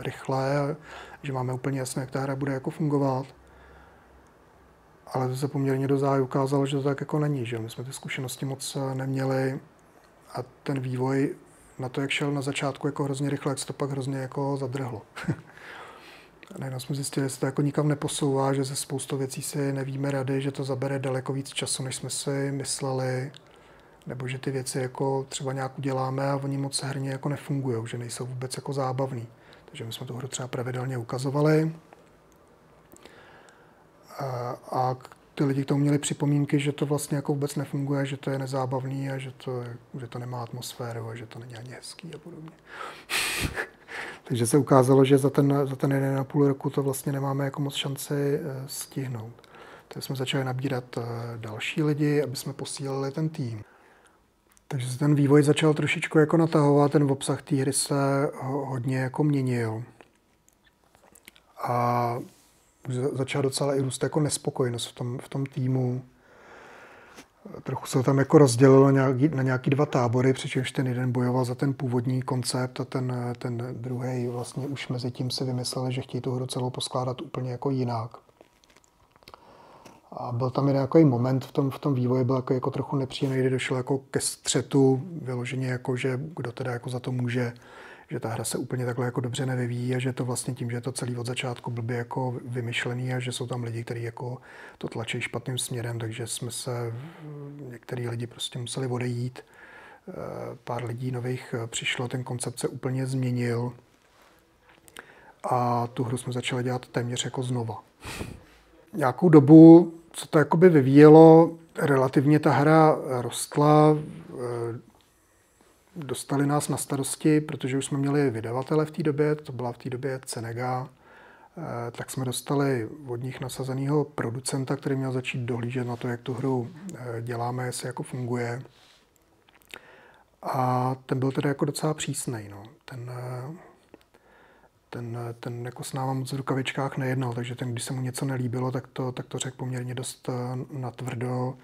e, rychle a že máme úplně jasné, jak ta hra bude jako fungovat. Ale to se poměrně do záju ukázalo, že to tak jako není. Že? My jsme ty zkušenosti moc e, neměli a ten vývoj na to, jak šel na začátku jako hrozně rychle, jak se to pak hrozně jako zadrhlo. najednou jsme zjistili, že se to jako nikam neposouvá, že ze spoustu věcí si nevíme rady, že to zabere daleko víc času, než jsme si mysleli, nebo že ty věci jako třeba nějak uděláme a oni moc herně jako nefungují, že nejsou vůbec jako zábavný. Takže my jsme tu hru třeba pravidelně ukazovali. A, a ty lidi k tomu měli připomínky, že to vlastně jako vůbec nefunguje, že to je nezábavný a že to, že to nemá atmosféru a že to není ani hezký a podobně. Takže se ukázalo, že za ten, za ten jeden a půl roku to vlastně nemáme jako moc šanci eh, stihnout. Takže jsme začali nabírat eh, další lidi, aby jsme posílili ten tým. Takže se ten vývoj začal trošičku jako natahovat, ten obsah té hry se hodně jako měnil. A začala docela i růst jako nespokojenost v tom, v tom týmu. Trochu se tam jako rozdělilo nějaký, na nějaký dva tábory, přičemž ten jeden bojoval za ten původní koncept a ten, ten druhý vlastně už mezi tím si vymysleli, že chtějí tu hru celou poskládat úplně jako jinak. A byl tam jeden jako moment v tom, v tom vývoji, byl jako, jako trochu nepříjemný, kdy došlo jako ke střetu, vyloženě jako, že kdo teda jako za to může že ta hra se úplně takhle jako dobře nevyvíjí a že to vlastně tím, že je to celý od začátku blbě jako vymyšlený a že jsou tam lidi, kteří jako to tlačí špatným směrem, takže jsme se, některý lidi prostě museli odejít. pár lidí nových přišlo, ten koncept se úplně změnil a tu hru jsme začali dělat téměř jako znova. Nějakou dobu, co to jakoby vyvíjelo, relativně ta hra rostla, dostali nás na starosti, protože už jsme měli vydavatele v té době, to byla v té době Cenega, eh, tak jsme dostali od nich nasazeného producenta, který měl začít dohlížet na to, jak tu hru eh, děláme, jestli jako funguje. A ten byl tedy jako docela přísný. No. Ten, eh, ten, ten jako s náma moc v rukavičkách nejednal, takže ten, když se mu něco nelíbilo, tak to, tak to řekl poměrně dost natvrdo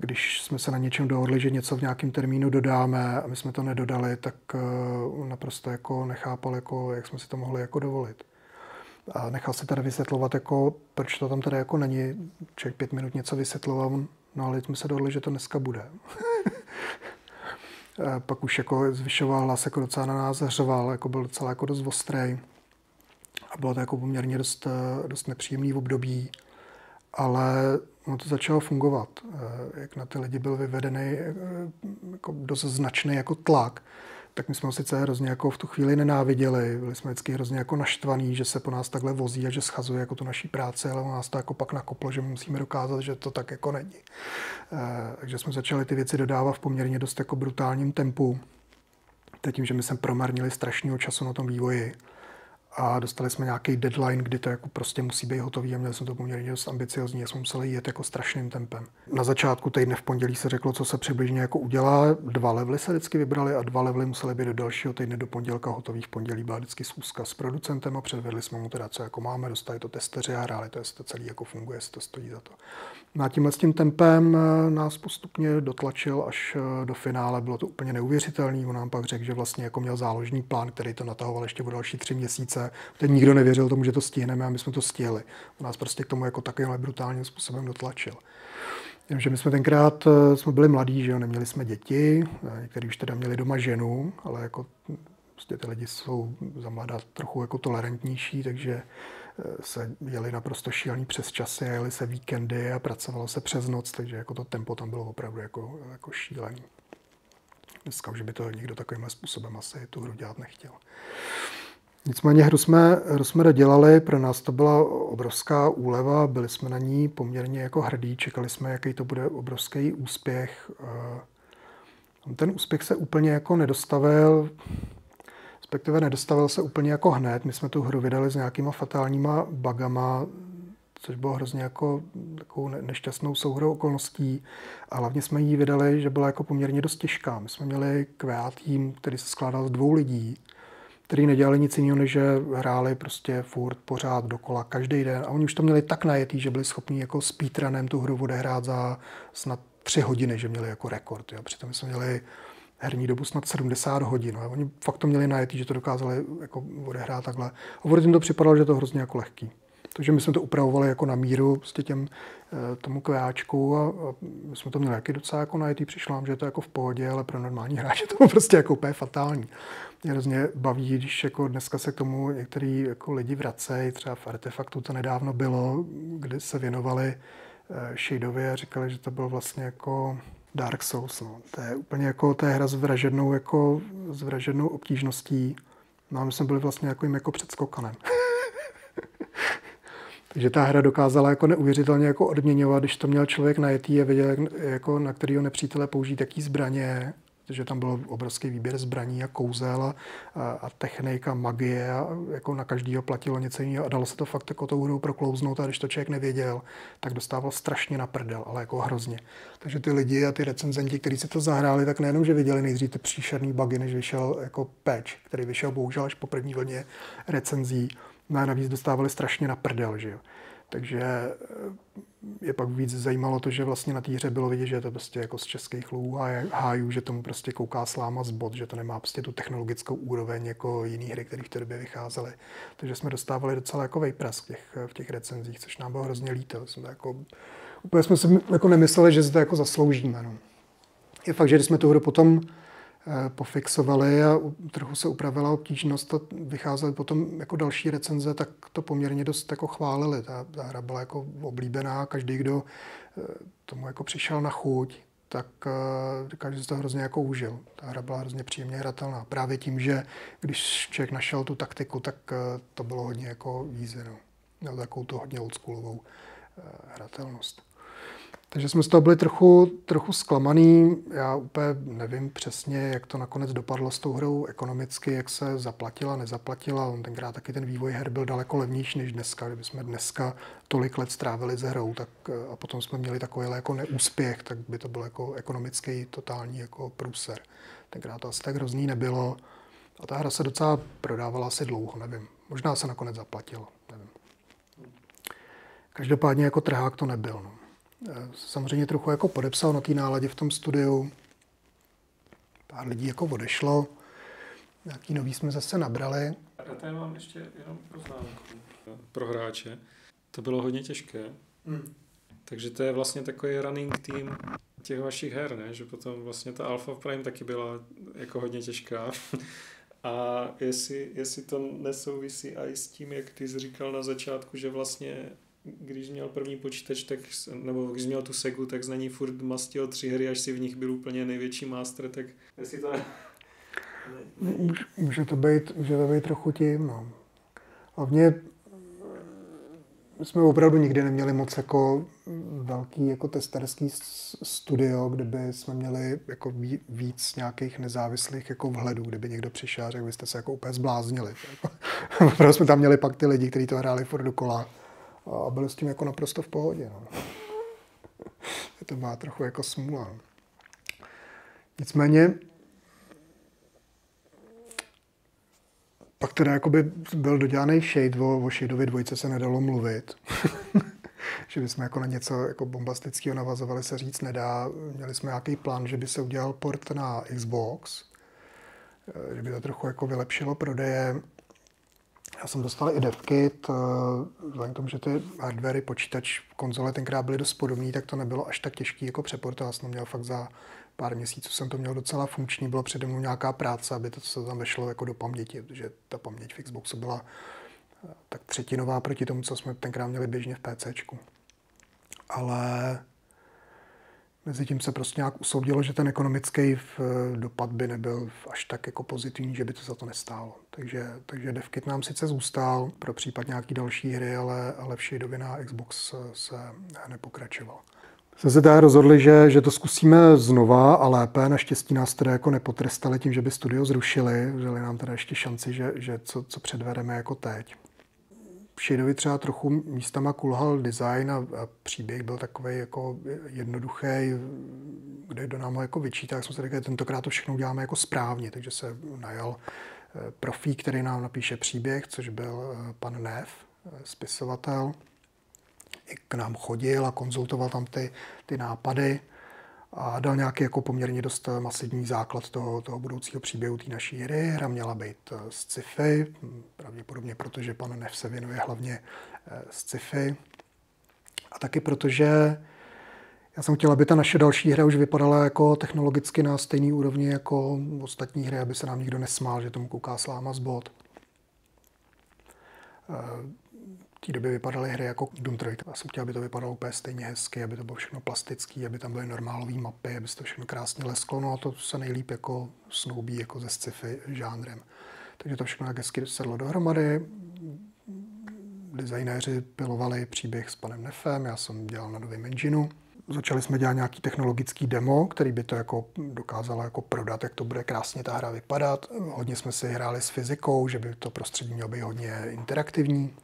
když jsme se na něčem dohodli, že něco v nějakém termínu dodáme a my jsme to nedodali, tak eh, naprosto jako nechápal, jako, jak jsme si to mohli jako dovolit. A nechal se tady vysvětlovat, jako, proč to tam tady jako není. Člověk pět minut něco vysvětloval, no ale jsme se dohodli, že to dneska bude. pak už jako zvyšoval hlas, jako docela na nás řval, jako byl docela jako dost ostrý. A bylo to jako poměrně dost, eh, dost nepříjemný v období ale ono to začalo fungovat. Eh, jak na ty lidi byl vyvedený eh, jako dost značný jako tlak, tak my jsme ho sice hrozně jako v tu chvíli nenáviděli, byli jsme vždycky hrozně jako naštvaní, že se po nás takhle vozí a že schazuje jako tu naší práci, ale u nás to jako pak nakoplo, že musíme dokázat, že to tak jako není. Takže jsme začali ty věci dodávat v poměrně dost jako brutálním tempu. Teď tím, že my jsme promarnili strašného času na tom vývoji, a dostali jsme nějaký deadline, kdy to jako prostě musí být hotový a měli jsme to poměrně dost ambiciozní, jsme museli jít jako strašným tempem. Na začátku týdne v pondělí se řeklo, co se přibližně jako udělá. Dva levely se vždycky vybrali a dva levely musely být do dalšího týdne do pondělka hotový. V pondělí byla vždycky schůzka s producentem a předvedli jsme mu teda, co jako máme, dostali to testeři a hráli to, jestli to celý jako funguje, jestli to stojí za to. Na tímhle s tím tempem eh, nás postupně dotlačil až eh, do finále. Bylo to úplně neuvěřitelné. On nám pak řekl, že vlastně jako měl záložní plán, který to natahoval ještě o další tři měsíce. Teď nikdo nevěřil tomu, že to stihneme a my jsme to stihli. On nás prostě k tomu jako takovýmhle brutálním způsobem dotlačil. Jenže my jsme tenkrát eh, jsme byli mladí, že jo, neměli jsme děti, někteří už teda měli doma ženu, ale jako prostě ty lidi jsou za mladá trochu jako tolerantnější, takže se jeli naprosto šílený přes časy, jeli se víkendy a pracovalo se přes noc, takže jako to tempo tam bylo opravdu jako, jako šílený. Dneska už by to nikdo takovým způsobem asi tu hru dělat nechtěl. Nicméně hru jsme, hru jsme dodělali, pro nás to byla obrovská úleva, byli jsme na ní poměrně jako hrdí, čekali jsme, jaký to bude obrovský úspěch. Ten úspěch se úplně jako nedostavil, respektive nedostavil se úplně jako hned. My jsme tu hru vydali s nějakýma fatálníma bugama, což bylo hrozně jako takovou nešťastnou souhrou okolností. A hlavně jsme ji vydali, že byla jako poměrně dost těžká. My jsme měli QA tým, který se skládal z dvou lidí, kteří nedělali nic jiného, než že hráli prostě furt pořád dokola každý den. A oni už to měli tak najetý, že byli schopni jako speedrunem tu hru odehrát za snad tři hodiny, že měli jako rekord. Jo. Přitom jsme měli herní dobu snad 70 hodin. A oni fakt to měli najetý, že to dokázali jako odehrát takhle. A vůbec jim to připadalo, že to hrozně jako lehký. Takže my jsme to upravovali jako na míru prostě těm, eh, tomu kváčku a, a my jsme to měli jaký docela jako najetý. Přišlo nám, že je to jako v pohodě, ale pro normální hráče to prostě jako úplně fatální. Mě hrozně baví, když jako dneska se k tomu některý jako lidi vracejí, třeba v Artefaktu to nedávno bylo, kdy se věnovali eh, Shadovi a říkali, že to bylo vlastně jako Dark Souls. No. To je úplně jako, to je hra s vražednou, jako, s vražednou obtížností. No a my jsme byli vlastně jako jim jako předskokanem. Takže ta hra dokázala jako neuvěřitelně jako odměňovat, když to měl člověk najetý a věděl, jako na kterého nepřítele použít jaký zbraně protože tam byl obrovský výběr zbraní a kouzel a, a technika, magie a jako na každýho platilo něco jiného a dalo se to fakt jako tou hrou proklouznout a když to člověk nevěděl, tak dostával strašně na prdel, ale jako hrozně. Takže ty lidi a ty recenzenti, kteří si to zahráli, tak nejenom, že viděli nejdřív ty příšerný bugy, než vyšel jako patch, který vyšel bohužel až po první vlně recenzí, no a navíc dostávali strašně na prdel, že jo. Takže eh, je pak víc zajímalo to, že vlastně na té hře bylo vidět, že je to prostě jako z českých lů a hájů, že tomu prostě kouká sláma z bod, že to nemá prostě tu technologickou úroveň jako jiný hry, které v té době vycházely. Takže jsme dostávali docela jako vejpras v těch, v těch recenzích, což nám bylo hrozně líto. Jsme jako, úplně jsme si jako nemysleli, že si to jako zasloužíme. No. Je fakt, že když jsme tu hru potom pofixovali a trochu se upravila obtížnost a vycházely potom jako další recenze, tak to poměrně dost jako chválili. Ta, ta hra byla jako oblíbená, každý, kdo eh, tomu jako přišel na chuť, tak říká, že se to hrozně jako užil. Ta hra byla hrozně příjemně hratelná. Právě tím, že když člověk našel tu taktiku, tak to bylo hodně jako easy. No. Měl takovou tu hodně oldschoolovou hratelnost. Takže jsme z toho byli trochu, trochu zklamaný. Já úplně nevím přesně, jak to nakonec dopadlo s tou hrou ekonomicky, jak se zaplatila, nezaplatila. On tenkrát taky ten vývoj her byl daleko levnější než dneska. Kdyby jsme dneska tolik let strávili s hrou tak, a potom jsme měli takový jako neúspěch, tak by to byl jako ekonomický totální jako průser. Tenkrát to asi tak hrozný nebylo. A ta hra se docela prodávala asi dlouho, nevím. Možná se nakonec zaplatilo, nevím. Každopádně jako trhák to nebyl. No samozřejmě trochu jako podepsal na té náladě v tom studiu. Pár lidí jako odešlo. Nějaký nový jsme zase nabrali. A tady mám ještě jenom poznámku pro hráče. To bylo hodně těžké. Hmm. Takže to je vlastně takový running team těch vašich her, ne? Že potom vlastně ta Alpha Prime taky byla jako hodně těžká. A jestli, jestli to nesouvisí i s tím, jak ty jsi říkal na začátku, že vlastně když měl první počítač, tak, nebo když měl tu Segu, tak z ní furt mastil tři hry, až si v nich byl úplně největší master, tak jestli to... Může to být, může to být trochu tím, no. Hlavně jsme opravdu nikdy neměli moc jako velký jako testerský studio, kde by jsme měli jako víc nějakých nezávislých jako vhledů, kdyby někdo přišel a řekl, vy jste se jako úplně zbláznili. Opravdu jsme tam měli pak ty lidi, kteří to hráli furt dokola a byli s tím jako naprosto v pohodě. No. to má trochu jako smůla. No. Nicméně pak teda jakoby byl dodělaný shade, o, o dvojce se nedalo mluvit. že bychom jako na něco jako bombastického navazovali se říct nedá. Měli jsme nějaký plán, že by se udělal port na Xbox, že by to trochu jako vylepšilo prodeje já jsem dostal i DevKit, eh, vzhledem k tomu, že ty hardwary, počítač, konzole tenkrát byly dost podobné, tak to nebylo až tak těžké jako přeport. Já jsem měl fakt za pár měsíců jsem to měl docela funkční, bylo přede mnou nějaká práce, aby to se tam vešlo jako do paměti, protože ta paměť v Xboxu byla eh, tak třetinová proti tomu, co jsme tenkrát měli běžně v PCčku. Ale Mezitím se prostě nějak usoudilo, že ten ekonomický dopad by nebyl až tak jako pozitivní, že by to za to nestálo. Takže, takže DevKit nám sice zůstal pro případ nějaký další hry, ale, ale v Shadeovi na Xbox se nepokračoval. Se teda rozhodli, že, že to zkusíme znova a lépe. Naštěstí nás teda jako nepotrestali tím, že by studio zrušili. Vzali nám teda ještě šanci, že, že co, co předvedeme jako teď. Shadowi třeba trochu místama kulhal design a, a příběh byl takový jako jednoduchý, kde do nám ho jako vyčítá, jak jsme se řekli, tentokrát to všechno uděláme jako správně, takže se najal eh, profík, který nám napíše příběh, což byl eh, pan Nev, eh, spisovatel. I k nám chodil a konzultoval tam ty, ty nápady a dal nějaký jako poměrně dost masivní základ toho, toho budoucího příběhu té naší hry. Hra měla být eh, z sci-fi, pravděpodobně protože pan Nev se věnuje hlavně eh, sci-fi. A taky protože já jsem chtěl, aby ta naše další hra už vypadala jako technologicky na stejný úrovni jako ostatní hry, aby se nám nikdo nesmál, že tomu kouká sláma z bod. Eh, té době vypadaly hry jako Doom 3. Já jsem chtěl, aby to vypadalo úplně stejně hezky, aby to bylo všechno plastický, aby tam byly normálové mapy, aby se to všechno krásně lesklo. No a to se nejlíp jako snoubí jako ze sci-fi žánrem. Takže to všechno tak hezky sedlo dohromady. Designéři pilovali příběh s panem Nefem, já jsem dělal na novém engineu. Začali jsme dělat nějaký technologický demo, který by to jako dokázalo jako prodat, jak to bude krásně ta hra vypadat. Hodně jsme si hráli s fyzikou, že by to prostředí mělo být hodně interaktivní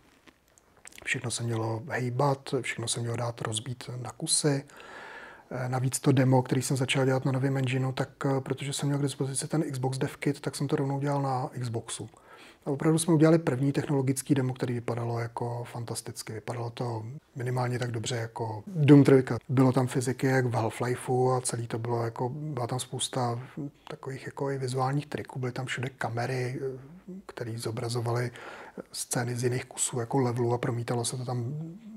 všechno se mělo hejbat, všechno se mělo dát rozbít na kusy. Eh, navíc to demo, který jsem začal dělat na novém engineu, tak eh, protože jsem měl k dispozici ten Xbox Dev Kit, tak jsem to rovnou dělal na Xboxu. A opravdu jsme udělali první technologický demo, který vypadalo jako fantasticky. Vypadalo to minimálně tak dobře jako Doom 3. Bylo tam fyziky jak v Half-Lifeu a celý to bylo jako, byla tam spousta takových jako i vizuálních triků. Byly tam všude kamery, eh, které zobrazovaly scény z jiných kusů jako levelu a promítalo se to tam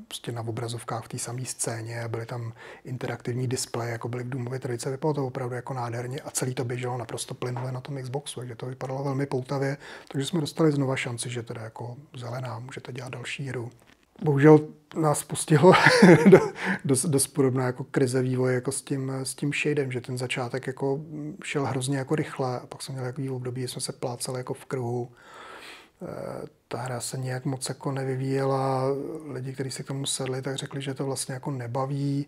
prostě na obrazovkách v té samé scéně a byly tam interaktivní displeje, jako byly v Doomově tradice. Vypadalo to opravdu jako nádherně a celý to běželo naprosto plynule na tom Xboxu, takže to vypadalo velmi poutavě. Takže jsme dostali znova šanci, že teda jako zelená můžete dělat další hru. bohužel nás pustilo do, dost, dost podobná jako krize vývoje jako s tím, s tím shadem, že ten začátek jako šel hrozně jako rychle a pak jsme měli takový období, že jsme se plácali jako v kruhu. Ta hra se nějak moc jako nevyvíjela. Lidi, kteří se k tomu sedli, tak řekli, že to vlastně jako nebaví.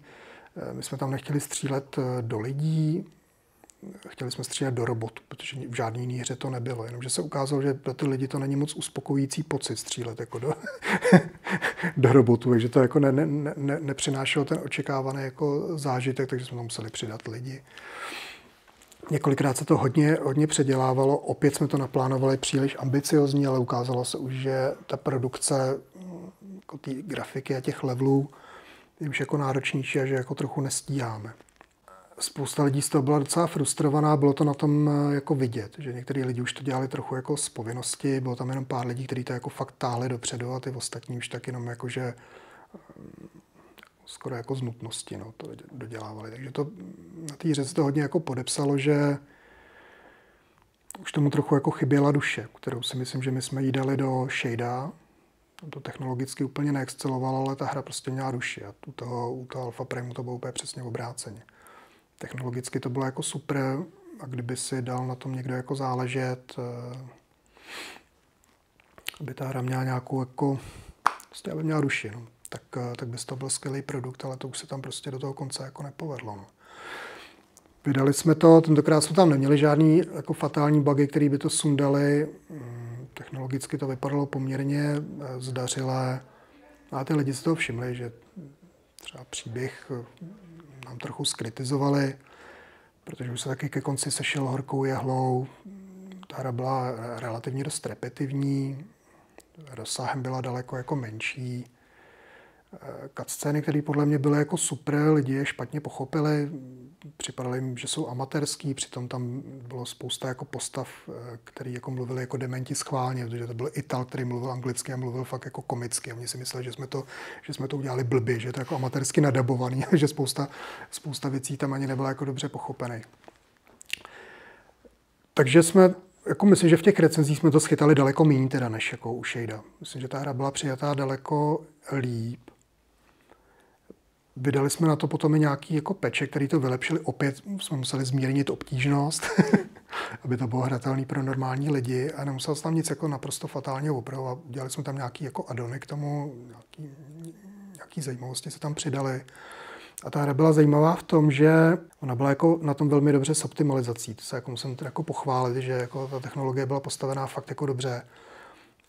Eh, my jsme tam nechtěli střílet eh, do lidí, chtěli jsme střílet do robotu, protože v žádné jiné hře to nebylo. Jenomže se ukázalo, že pro ty lidi to není moc uspokojící pocit střílet jako do, do robotu, takže to jako ne, ne, ne, nepřinášelo ten očekávaný jako zážitek, takže jsme tam museli přidat lidi. Několikrát se to hodně, hodně předělávalo, opět jsme to naplánovali příliš ambiciozní, ale ukázalo se už, že ta produkce jako té grafiky a těch levelů je už jako náročnější a že jako trochu nestíháme. Spousta lidí z toho byla docela frustrovaná, bylo to na tom eh, jako vidět, že některý lidi už to dělali trochu jako z povinnosti, bylo tam jenom pár lidí, kteří to jako fakt táhli dopředu a ty ostatní už tak jenom jako, že skoro jako z nutnosti no, to dodělávali. Takže to na té hře se to hodně jako podepsalo, že už tomu trochu jako chyběla duše, kterou si myslím, že my jsme jí dali do Shadea. To technologicky úplně neexcelovalo, ale ta hra prostě měla duši a u toho, u toho Alpha Prime to bylo úplně přesně obráceně technologicky to bylo jako super a kdyby si dal na tom někdo jako záležet, eh, aby ta hra měla nějakou jako, prostě aby měla duši, no. Tak, eh, tak by to byl skvělý produkt, ale to už se tam prostě do toho konce jako nepovedlo. No. Vydali jsme to, tentokrát jsme tam neměli žádný jako fatální bugy, které by to sundali. Mm, technologicky to vypadalo poměrně eh, zdařilé. A ty lidi si toho všimli, že třeba příběh nám trochu skritizovali, protože už se taky ke konci sešel horkou jehlou. Ta hra byla relativně dost repetitivní, rozsahem byla daleko jako menší. Cutscény, které podle mě byly jako super, lidi je špatně pochopili, připadalo jim, že jsou amatérský, přitom tam bylo spousta jako postav, eh, který jako mluvili jako dementi schválně, protože to byl Ital, který mluvil anglicky a mluvil fakt jako komicky a oni si mysleli, že jsme to, že jsme to udělali blbě, že je to jako amatérsky nadabovaný, že spousta, spousta věcí tam ani nebyla jako dobře pochopený. Takže jsme jako myslím, že v těch recenzích jsme to schytali daleko méně teda než jako u Shada. Myslím, že ta hra byla přijatá daleko líp. Vydali jsme na to potom i nějaký jako peče, který to vylepšili. Opět jsme museli zmírnit obtížnost, aby to bylo hratelné pro normální lidi a nemusel se tam nic jako naprosto fatálně opravovat. Udělali jsme tam nějaký jako adony k tomu, nějaký, nějaký zajímavosti se tam přidali. A ta hra byla zajímavá v tom, že ona byla jako na tom velmi dobře s optimalizací. To se jako musím jako pochválit, že jako ta technologie byla postavená fakt jako dobře.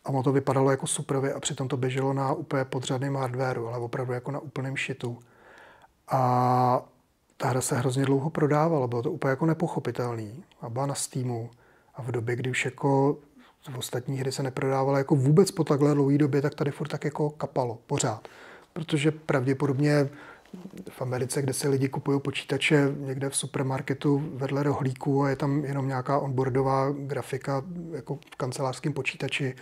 A ono to vypadalo jako superově a přitom to běželo na úplně podřadném hardwareu, ale opravdu jako na úplném šitu. A ta hra se hrozně dlouho prodávala, bylo to úplně jako nepochopitelný. A byla na Steamu. A v době, kdy už jako v ostatní hry se neprodávala jako vůbec po takhle dlouhé době, tak tady furt tak jako kapalo, pořád. Protože pravděpodobně v Americe, kde se lidi kupují počítače někde v supermarketu vedle rohlíku a je tam jenom nějaká onboardová grafika jako v kancelářském počítači,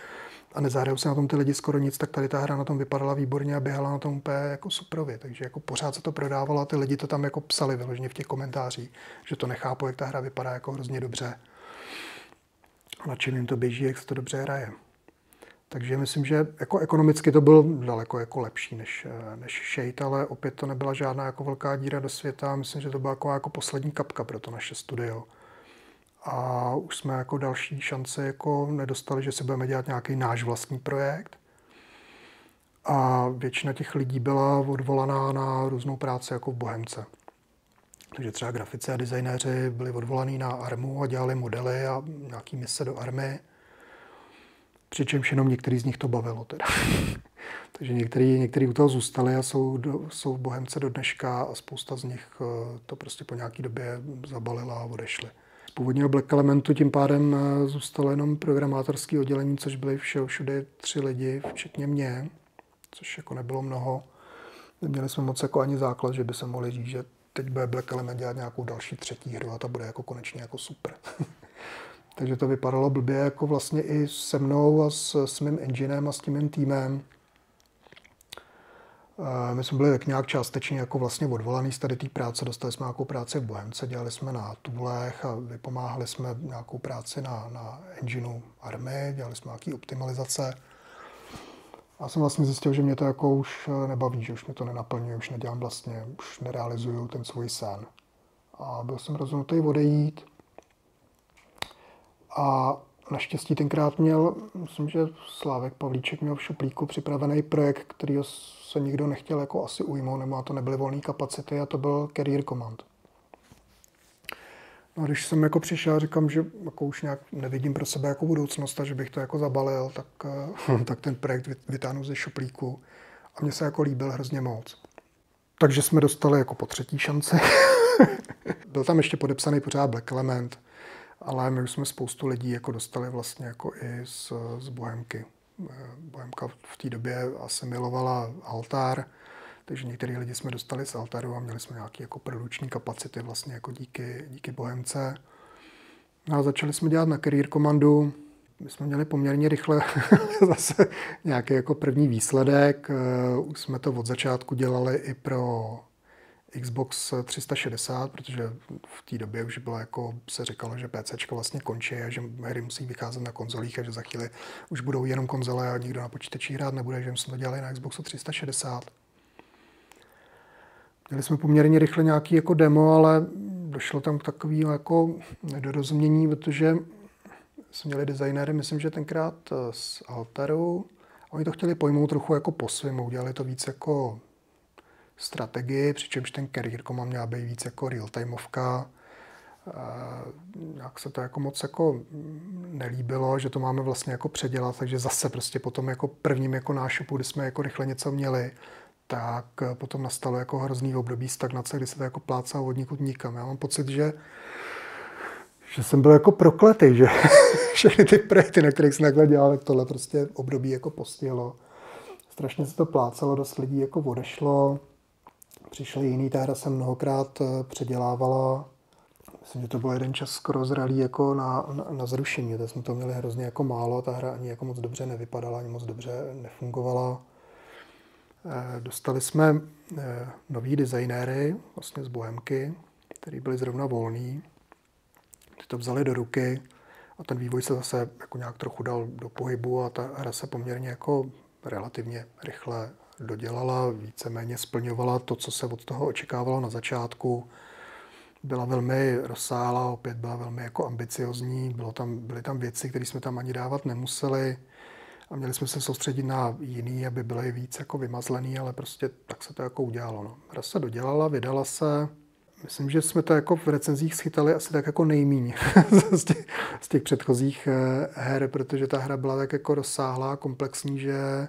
a nezahrajou se na tom ty lidi skoro nic, tak tady ta hra na tom vypadala výborně a běhala na tom úplně jako suprově. Takže jako pořád se to prodávalo a ty lidi to tam jako psali vyloženě v těch komentářích, že to nechápu, jak ta hra vypadá jako hrozně dobře. Na čem jim to běží, jak se to dobře hraje. Takže myslím, že jako ekonomicky to bylo daleko jako lepší než, než Shade, ale opět to nebyla žádná jako velká díra do světa. Myslím, že to byla jako, jako poslední kapka pro to naše studio a už jsme jako další šance jako nedostali, že si budeme dělat nějaký náš vlastní projekt. A většina těch lidí byla odvolaná na různou práci jako v Bohemce. Takže třeba grafici a designéři byli odvolaní na armu a dělali modely a nějaký mise do army. Přičemž jenom některý z nich to bavilo teda. Takže některý, některý u toho zůstali a jsou, do, jsou v Bohemce do dneška a spousta z nich eh, to prostě po nějaký době zabalila a odešli původního Black Elementu tím pádem eh, zůstalo jenom programátorské oddělení, což byly všeho všude tři lidi, včetně mě, což jako nebylo mnoho. Neměli jsme moc jako ani základ, že by se mohli říct, že teď bude Black Element dělat nějakou další třetí hru a ta bude jako konečně jako super. Takže to vypadalo blbě jako vlastně i se mnou a s, s mým enginem a s tím mým týmem. My jsme byli tak nějak částečně jako vlastně odvolaný z tady té práce, dostali jsme nějakou práci v Bohemce, dělali jsme na tůlech a vypomáhali jsme nějakou práci na, na engineu army, dělali jsme nějaké optimalizace. Já jsem vlastně zjistil, že mě to jako už nebaví, že už mě to nenaplňuje, už nedělám vlastně, už nerealizuju ten svůj sen. A byl jsem rozhodnutý odejít. A naštěstí tenkrát měl, myslím, že Slávek Pavlíček měl v šuplíku připravený projekt, který se nikdo nechtěl jako asi ujmout, nebo to nebyly volné kapacity a to byl Career Command. No a když jsem jako přišel a říkám, že jako už nějak nevidím pro sebe jako budoucnost a že bych to jako zabalil, tak, eh, tak ten projekt vytáhnu ze šuplíku a mně se jako líbil hrozně moc. Takže jsme dostali jako po třetí šanci. Byl tam ještě podepsaný pořád Black Element, ale my už jsme spoustu lidí jako dostali vlastně jako i z, z Bohemky. Bohemka v té době asi milovala Altár, takže některý lidi jsme dostali z Altaru a měli jsme nějaké jako produční kapacity vlastně jako díky, díky Bohemce. No a začali jsme dělat na Career Commandu. My jsme měli poměrně rychle zase nějaký jako první výsledek. Eh, už jsme to od začátku dělali i pro Xbox 360, protože v té době už bylo jako se říkalo, že PC vlastně končí a že hry musí vycházet na konzolích a že za chvíli už budou jenom konzole a nikdo na počítači hrát nebude, že jsme to dělali na Xboxu 360. Měli jsme poměrně rychle nějaký jako demo, ale došlo tam k takový jako nedorozumění, protože jsme měli designéry, myslím, že tenkrát z Altaru. Oni to chtěli pojmout trochu jako po svým, udělali to víc jako strategii, přičemž ten career command měl být víc jako real-timeovka. Jak se to jako moc jako nelíbilo, že to máme vlastně jako předělat, takže zase prostě potom jako prvním jako nášupu, kdy jsme jako rychle něco měli, tak potom nastalo jako hrozný období stagnace, kdy se to jako plácalo od nikud nikam. Já mám pocit, že že jsem byl jako prokletý, že všechny ty projekty, na kterých jsem takhle dělal, tak tohle prostě období jako postihlo. Strašně se to plácalo, dost lidí jako odešlo přišli jiný, ta hra se mnohokrát eh, předělávala. Myslím, že to byl jeden čas skoro zralý jako na, na, na zrušení. Tak jsme to měli hrozně jako málo, ta hra ani jako moc dobře nevypadala, ani moc dobře nefungovala. Eh, dostali jsme eh, nový designéry vlastně z Bohemky, který byli zrovna volný. Ty to vzali do ruky a ten vývoj se zase jako nějak trochu dal do pohybu a ta hra se poměrně jako relativně rychle dodělala, víceméně splňovala to, co se od toho očekávalo na začátku. Byla velmi rozsáhlá, opět byla velmi jako ambiciozní, bylo tam, byly tam věci, které jsme tam ani dávat nemuseli a měli jsme se soustředit na jiný, aby byly víc jako vymazlený, ale prostě tak se to jako udělalo. No. Hra se dodělala, vydala se, Myslím, že jsme to jako v recenzích schytali asi tak jako nejmíň z, těch, z těch předchozích eh, her, protože ta hra byla tak jako rozsáhlá, komplexní, že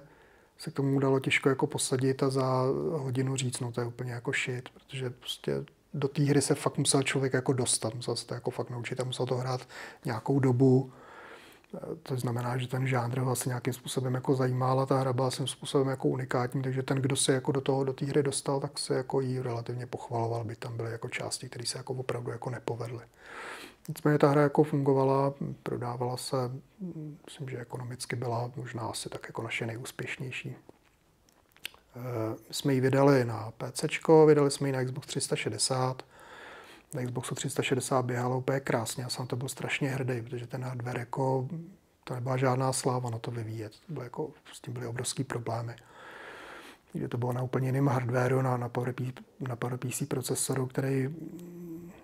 se k tomu dalo těžko jako posadit a za hodinu říct, no to je úplně jako shit, protože prostě do té hry se fakt musel člověk jako dostat, musel se to jako fakt naučit a musel to hrát nějakou dobu. To znamená, že ten žánr ho asi nějakým způsobem jako zajímal a ta hra byla svým způsobem jako unikátní, takže ten, kdo se jako do toho, do té hry dostal, tak se jako jí relativně pochvaloval, by tam byly jako části, které se jako opravdu jako nepovedly. Nicméně ta hra jako fungovala, prodávala se, myslím, že ekonomicky byla možná asi tak jako naše nejúspěšnější. Eh, jsme ji vydali na PC, vydali jsme ji na Xbox 360. Na Xboxu 360 běhalo úplně krásně, já jsem to byl strašně hrdý, protože ten hardware jako, to nebyla žádná sláva na to vyvíjet. To bylo jako, s tím byly obrovský problémy. Kde to bylo na úplně jiném hardwareu, na, na, PowerPC, na PowerPC procesoru, který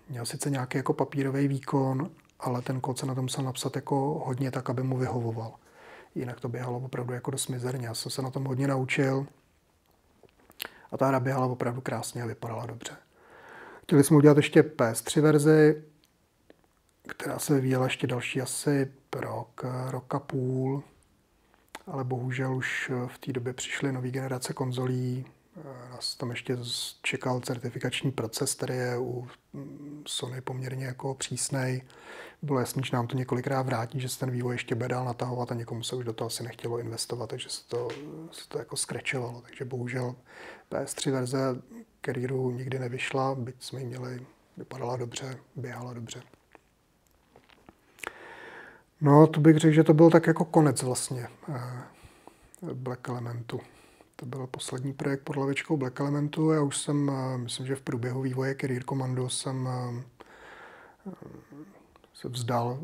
Měl sice nějaký jako papírový výkon, ale ten kód se na tom musel napsat jako hodně tak, aby mu vyhovoval. Jinak to běhalo opravdu jako do smizerně. Já jsem se na tom hodně naučil a ta hra běhala opravdu krásně a vypadala dobře. Chtěli jsme udělat ještě PS3 verzi, která se vyvíjela ještě další asi rok, rok a půl, ale bohužel už v té době přišly nové generace konzolí, Nás tam ještě čekal certifikační proces, který je u Sony poměrně jako přísný. Bylo jasný, že nám to několikrát vrátí, že se ten vývoj ještě bude dál natahovat a někomu se už do toho asi nechtělo investovat, takže se to, se to jako skrečovalo. Takže bohužel PS3 verze Careeru nikdy nevyšla, byť jsme ji měli, vypadala dobře, běhala dobře. No, to bych řekl, že to byl tak jako konec vlastně eh, Black Elementu. To byl poslední projekt pod hlavičkou Black Elementu. Já už jsem, eh, myslím, že v průběhu vývoje Career Commando jsem eh, se vzdal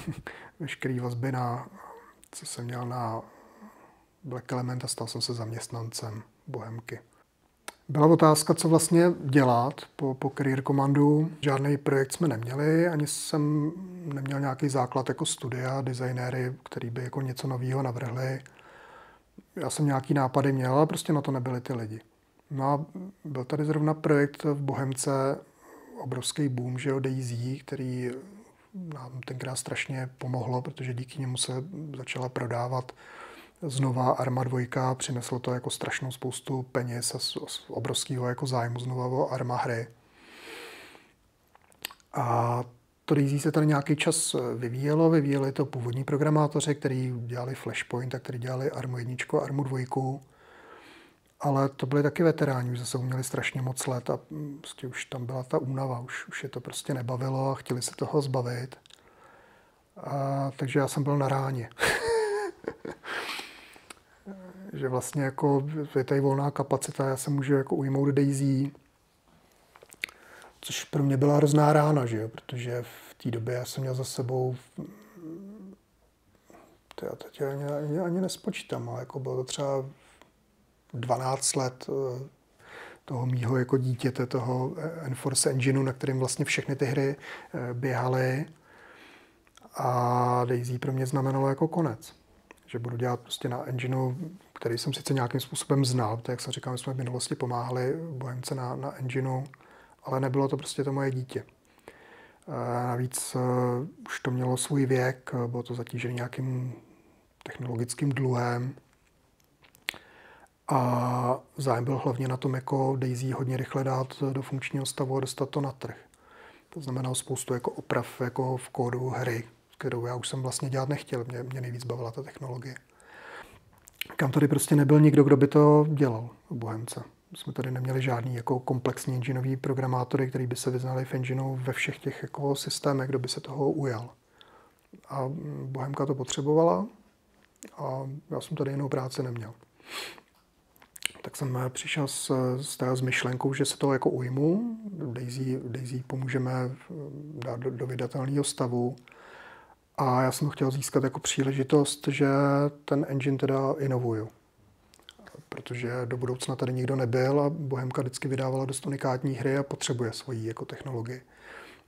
veškerý vazby na, co jsem měl na Black Element a stal jsem se zaměstnancem Bohemky. Byla otázka, co vlastně dělat po, po Career Commandu. Žádný projekt jsme neměli, ani jsem neměl nějaký základ jako studia, designéry, který by jako něco nového navrhli. Já jsem nějaký nápady měl, ale prostě na to nebyly ty lidi. No a byl tady zrovna projekt v Bohemce, obrovský boom, že jo, Daisy, který nám tenkrát strašně pomohlo, protože díky němu se začala prodávat znova Arma 2, přineslo to jako strašnou spoustu peněz a obrovského jako zájmu znova o Arma hry. A to Daisy se tady nějaký čas vyvíjelo, vyvíjeli to původní programátoři, kteří dělali Flashpoint a kteří dělali Armu 1 a Armu 2 ale to byli taky veteráni, už zase uměli strašně moc let a prostě už tam byla ta únava, už, už je to prostě nebavilo a chtěli se toho zbavit. A, takže já jsem byl na ráně. že vlastně jako je tady volná kapacita, já se můžu jako ujmout Daisy, což pro mě byla hrozná rána, že jo? protože v té době já jsem měl za sebou to já teď ani, ani, ani nespočítám, ale jako bylo to třeba 12 let eh, toho mýho jako dítěte, toho Enforce Engineu, na kterým vlastně všechny ty hry eh, běhaly. A Daisy pro mě znamenalo jako konec. Že budu dělat prostě na engineu, který jsem sice nějakým způsobem znal, tak jak jsem říkal, my jsme v minulosti pomáhali Bohemce na, na engineu, ale nebylo to prostě to moje dítě. A navíc uh, už to mělo svůj věk, bylo to zatížené nějakým technologickým dluhem, a zájem byl hlavně na tom, jako Daisy hodně rychle dát do funkčního stavu a dostat to na trh. To znamená spoustu jako oprav jako v kódu hry, kterou já už jsem vlastně dělat nechtěl. Mě, mě nejvíc bavila ta technologie. Kam tady prostě nebyl nikdo, kdo by to dělal u Bohemce. Jsme tady neměli žádný jako komplexní engineový programátory, který by se vyznali v engineu ve všech těch jako systémech, kdo by se toho ujal. A Bohemka to potřebovala a já jsem tady jinou práci neměl tak jsem eh, přišel s, s, s myšlenkou, že se to jako ujmu. Daisy, Daisy pomůžeme eh, dát do, do vydatelného stavu. A já jsem chtěl získat jako příležitost, že ten engine teda inovuju. Protože do budoucna tady nikdo nebyl a Bohemka vždycky vydávala dost unikátní hry a potřebuje svoji jako technologii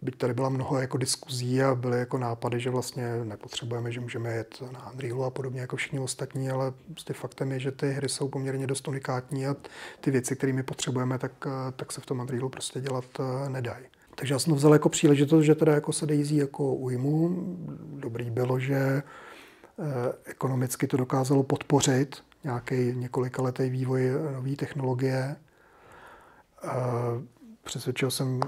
byť tady byla mnoho jako diskuzí a byly jako nápady, že vlastně nepotřebujeme, že můžeme jet na Unrealu a podobně jako všichni ostatní, ale prostě faktem je, že ty hry jsou poměrně dost unikátní a ty věci, které potřebujeme, tak, tak se v tom Unrealu prostě dělat eh, nedají. Takže já jsem to vzal jako příležitost, že teda jako se Daisy jako ujmu. Dobrý bylo, že eh, ekonomicky to dokázalo podpořit nějaký několikaletý vývoj nové technologie. Eh, přesvědčil jsem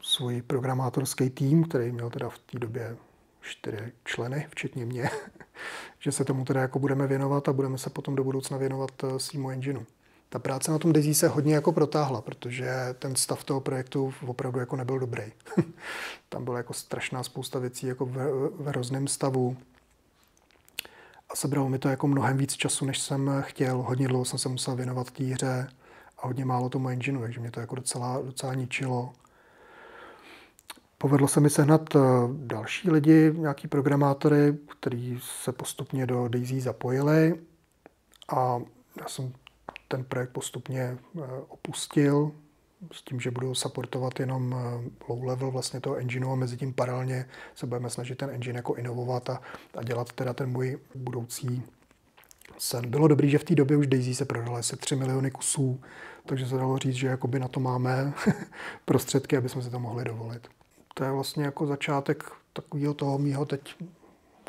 svůj programátorský tým, který měl teda v té době čtyři členy, včetně mě, že se tomu teda jako budeme věnovat a budeme se potom do budoucna věnovat eh, svýmu engineu. Ta práce na tom Daisy se hodně jako protáhla, protože ten stav toho projektu opravdu jako nebyl dobrý. Tam byla jako strašná spousta věcí jako v, v hrozném stavu. A sebralo mi to jako mnohem víc času, než jsem chtěl. Hodně dlouho jsem se musel věnovat té hře a hodně málo tomu engineu, takže mě to jako docela, docela ničilo. Povedlo se mi sehnat eh, další lidi, nějaký programátory, kteří se postupně do Daisy zapojili a já jsem ten projekt postupně eh, opustil s tím, že budu supportovat jenom eh, low level vlastně toho engineu a mezi tím paralelně se budeme snažit ten engine jako inovovat a, a dělat teda ten můj budoucí sen. Bylo dobrý, že v té době už Daisy se prodala asi 3 miliony kusů, takže se dalo říct, že jakoby na to máme prostředky, aby jsme si to mohli dovolit to je vlastně jako začátek takového toho mýho teď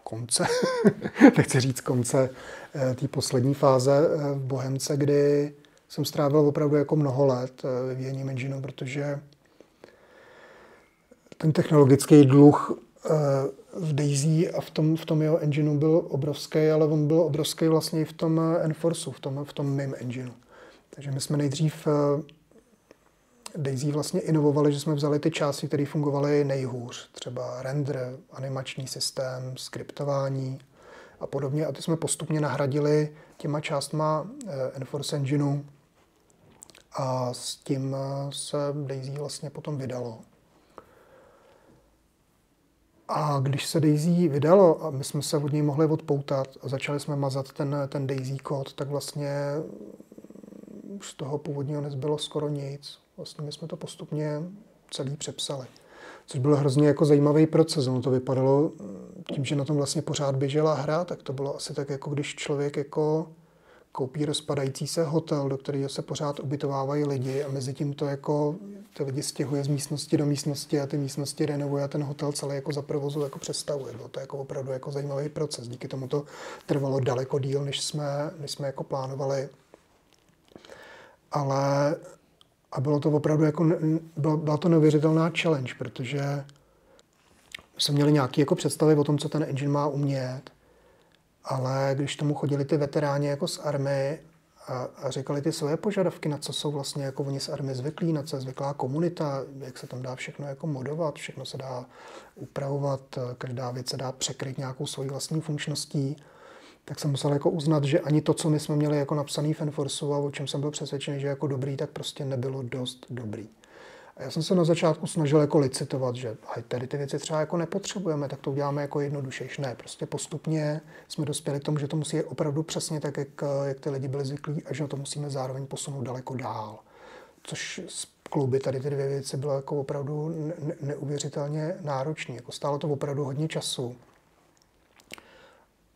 konce, nechci říct konce eh, té poslední fáze eh, v Bohemce, kdy jsem strávil opravdu jako mnoho let eh, vyvíjením engineu, protože ten technologický dluh v Daisy a v tom, v tom jeho engineu byl obrovský, ale on byl obrovský vlastně i v tom Enforceu, v tom, v tom mým engineu. Takže my jsme nejdřív Daisy vlastně inovovali, že jsme vzali ty části, které fungovaly nejhůř, třeba render, animační systém, skriptování a podobně. A ty jsme postupně nahradili těma částma eh, Enforce Engineu a s tím eh, se Daisy vlastně potom vydalo. A když se Daisy vydalo a my jsme se od něj mohli odpoutat a začali jsme mazat ten, ten Daisy kód, tak vlastně z toho původního nezbylo skoro nic. Vlastně my jsme to postupně celý přepsali. Což byl hrozně jako zajímavý proces. Ono to vypadalo tím, že na tom vlastně pořád běžela hra, tak to bylo asi tak, jako když člověk jako koupí rozpadající se hotel, do kterého se pořád ubytovávají lidi a mezi tím to jako ty lidi stěhuje z místnosti do místnosti a ty místnosti renovuje a ten hotel celý jako za provozu jako přestavuje. Bylo to jako opravdu jako zajímavý proces. Díky tomu to trvalo daleko díl, než jsme, než jsme jako plánovali. Ale a bylo to opravdu jako, byla, to neuvěřitelná challenge, protože jsme měli nějaké jako představy o tom, co ten engine má umět, ale když tomu chodili ty veteráni jako z army a, a říkali ty svoje požadavky, na co jsou vlastně jako oni z army zvyklí, na co je zvyklá komunita, jak se tam dá všechno jako modovat, všechno se dá upravovat, každá věc se dá překryt nějakou svojí vlastní funkčností, tak jsem musel jako uznat, že ani to, co my jsme měli jako napsaný v a o čem jsem byl přesvědčený, že jako dobrý, tak prostě nebylo dost dobrý. A já jsem se na začátku snažil jako licitovat, že tady ty věci třeba jako nepotřebujeme, tak to uděláme jako jednodušejš. Ne, prostě postupně jsme dospěli k tomu, že to musí opravdu přesně tak, jak, jak ty lidi byli zvyklí a že to musíme zároveň posunout daleko dál. Což z kluby tady ty dvě věci bylo jako opravdu ne- neuvěřitelně náročné. Jako stálo to opravdu hodně času.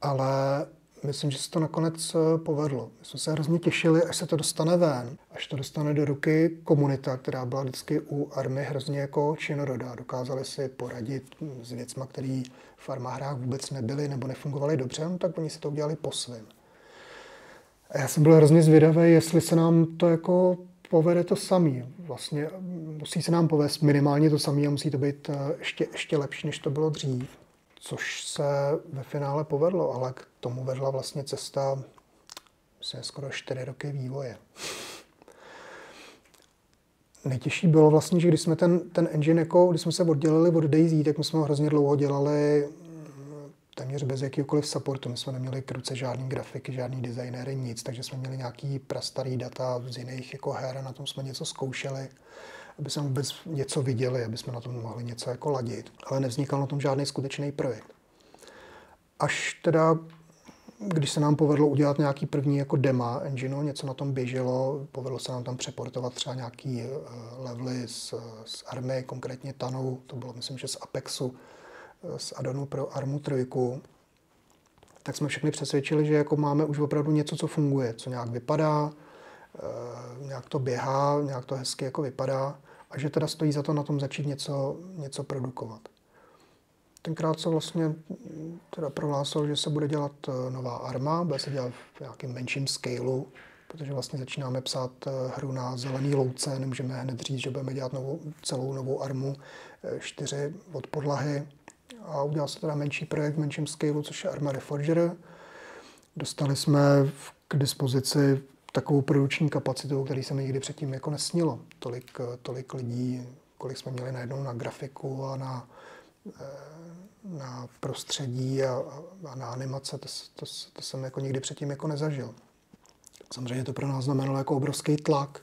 Ale myslím, že se to nakonec eh, povedlo. My jsme se hrozně těšili, až se to dostane ven, až to dostane do ruky komunita, která byla vždycky u army hrozně jako činorodá. Dokázali si poradit s věcmi, které v armáhrách vůbec nebyly nebo nefungovaly dobře, no, tak oni si to udělali po svém. Já jsem byl hrozně zvědavý, jestli se nám to jako povede to samý. Vlastně musí se nám povést minimálně to samé a musí to být eh, ještě, ještě lepší, než to bylo dřív což se ve finále povedlo, ale k tomu vedla vlastně cesta myslím, skoro čtyři roky vývoje. Nejtěžší bylo vlastně, že když jsme ten, ten engine, jako, když jsme se oddělili od Daisy, tak my jsme ho hrozně dlouho dělali mm, téměř bez jakýkoliv supportu. My jsme neměli k ruce žádný grafiky, žádný designéry, nic, takže jsme měli nějaký prastarý data z jiných jako her a na tom jsme něco zkoušeli aby jsme vůbec něco viděli, aby jsme na tom mohli něco jako ladit. Ale nevznikal na tom žádný skutečný projekt. Až teda, když se nám povedlo udělat nějaký první jako dema engineu, něco na tom běželo, povedlo se nám tam přeportovat třeba nějaký eh, levely z, z Army, konkrétně Tanou, to bylo myslím, že z Apexu, eh, z Adonu pro Armu 3, tak jsme všechny přesvědčili, že jako máme už opravdu něco, co funguje, co nějak vypadá, Eh, nějak to běhá, nějak to hezky jako vypadá a že teda stojí za to na tom začít něco, něco produkovat. Tenkrát se vlastně teda prohlásil, že se bude dělat eh, nová arma, bude se dělat v nějakém menším scaleu, protože vlastně začínáme psát eh, hru na zelený louce, nemůžeme hned říct, že budeme dělat novou, celou novou armu, čtyři od podlahy a udělal se teda menší projekt v menším scaleu, což je Arma Reforger. Dostali jsme k dispozici takovou produkční kapacitu, který se mi nikdy předtím jako nesnilo. Tolik, tolik lidí, kolik jsme měli najednou na grafiku a na, eh, na prostředí a, a na animace, to, to, to jsem jako nikdy předtím jako nezažil. Samozřejmě to pro nás znamenalo jako obrovský tlak,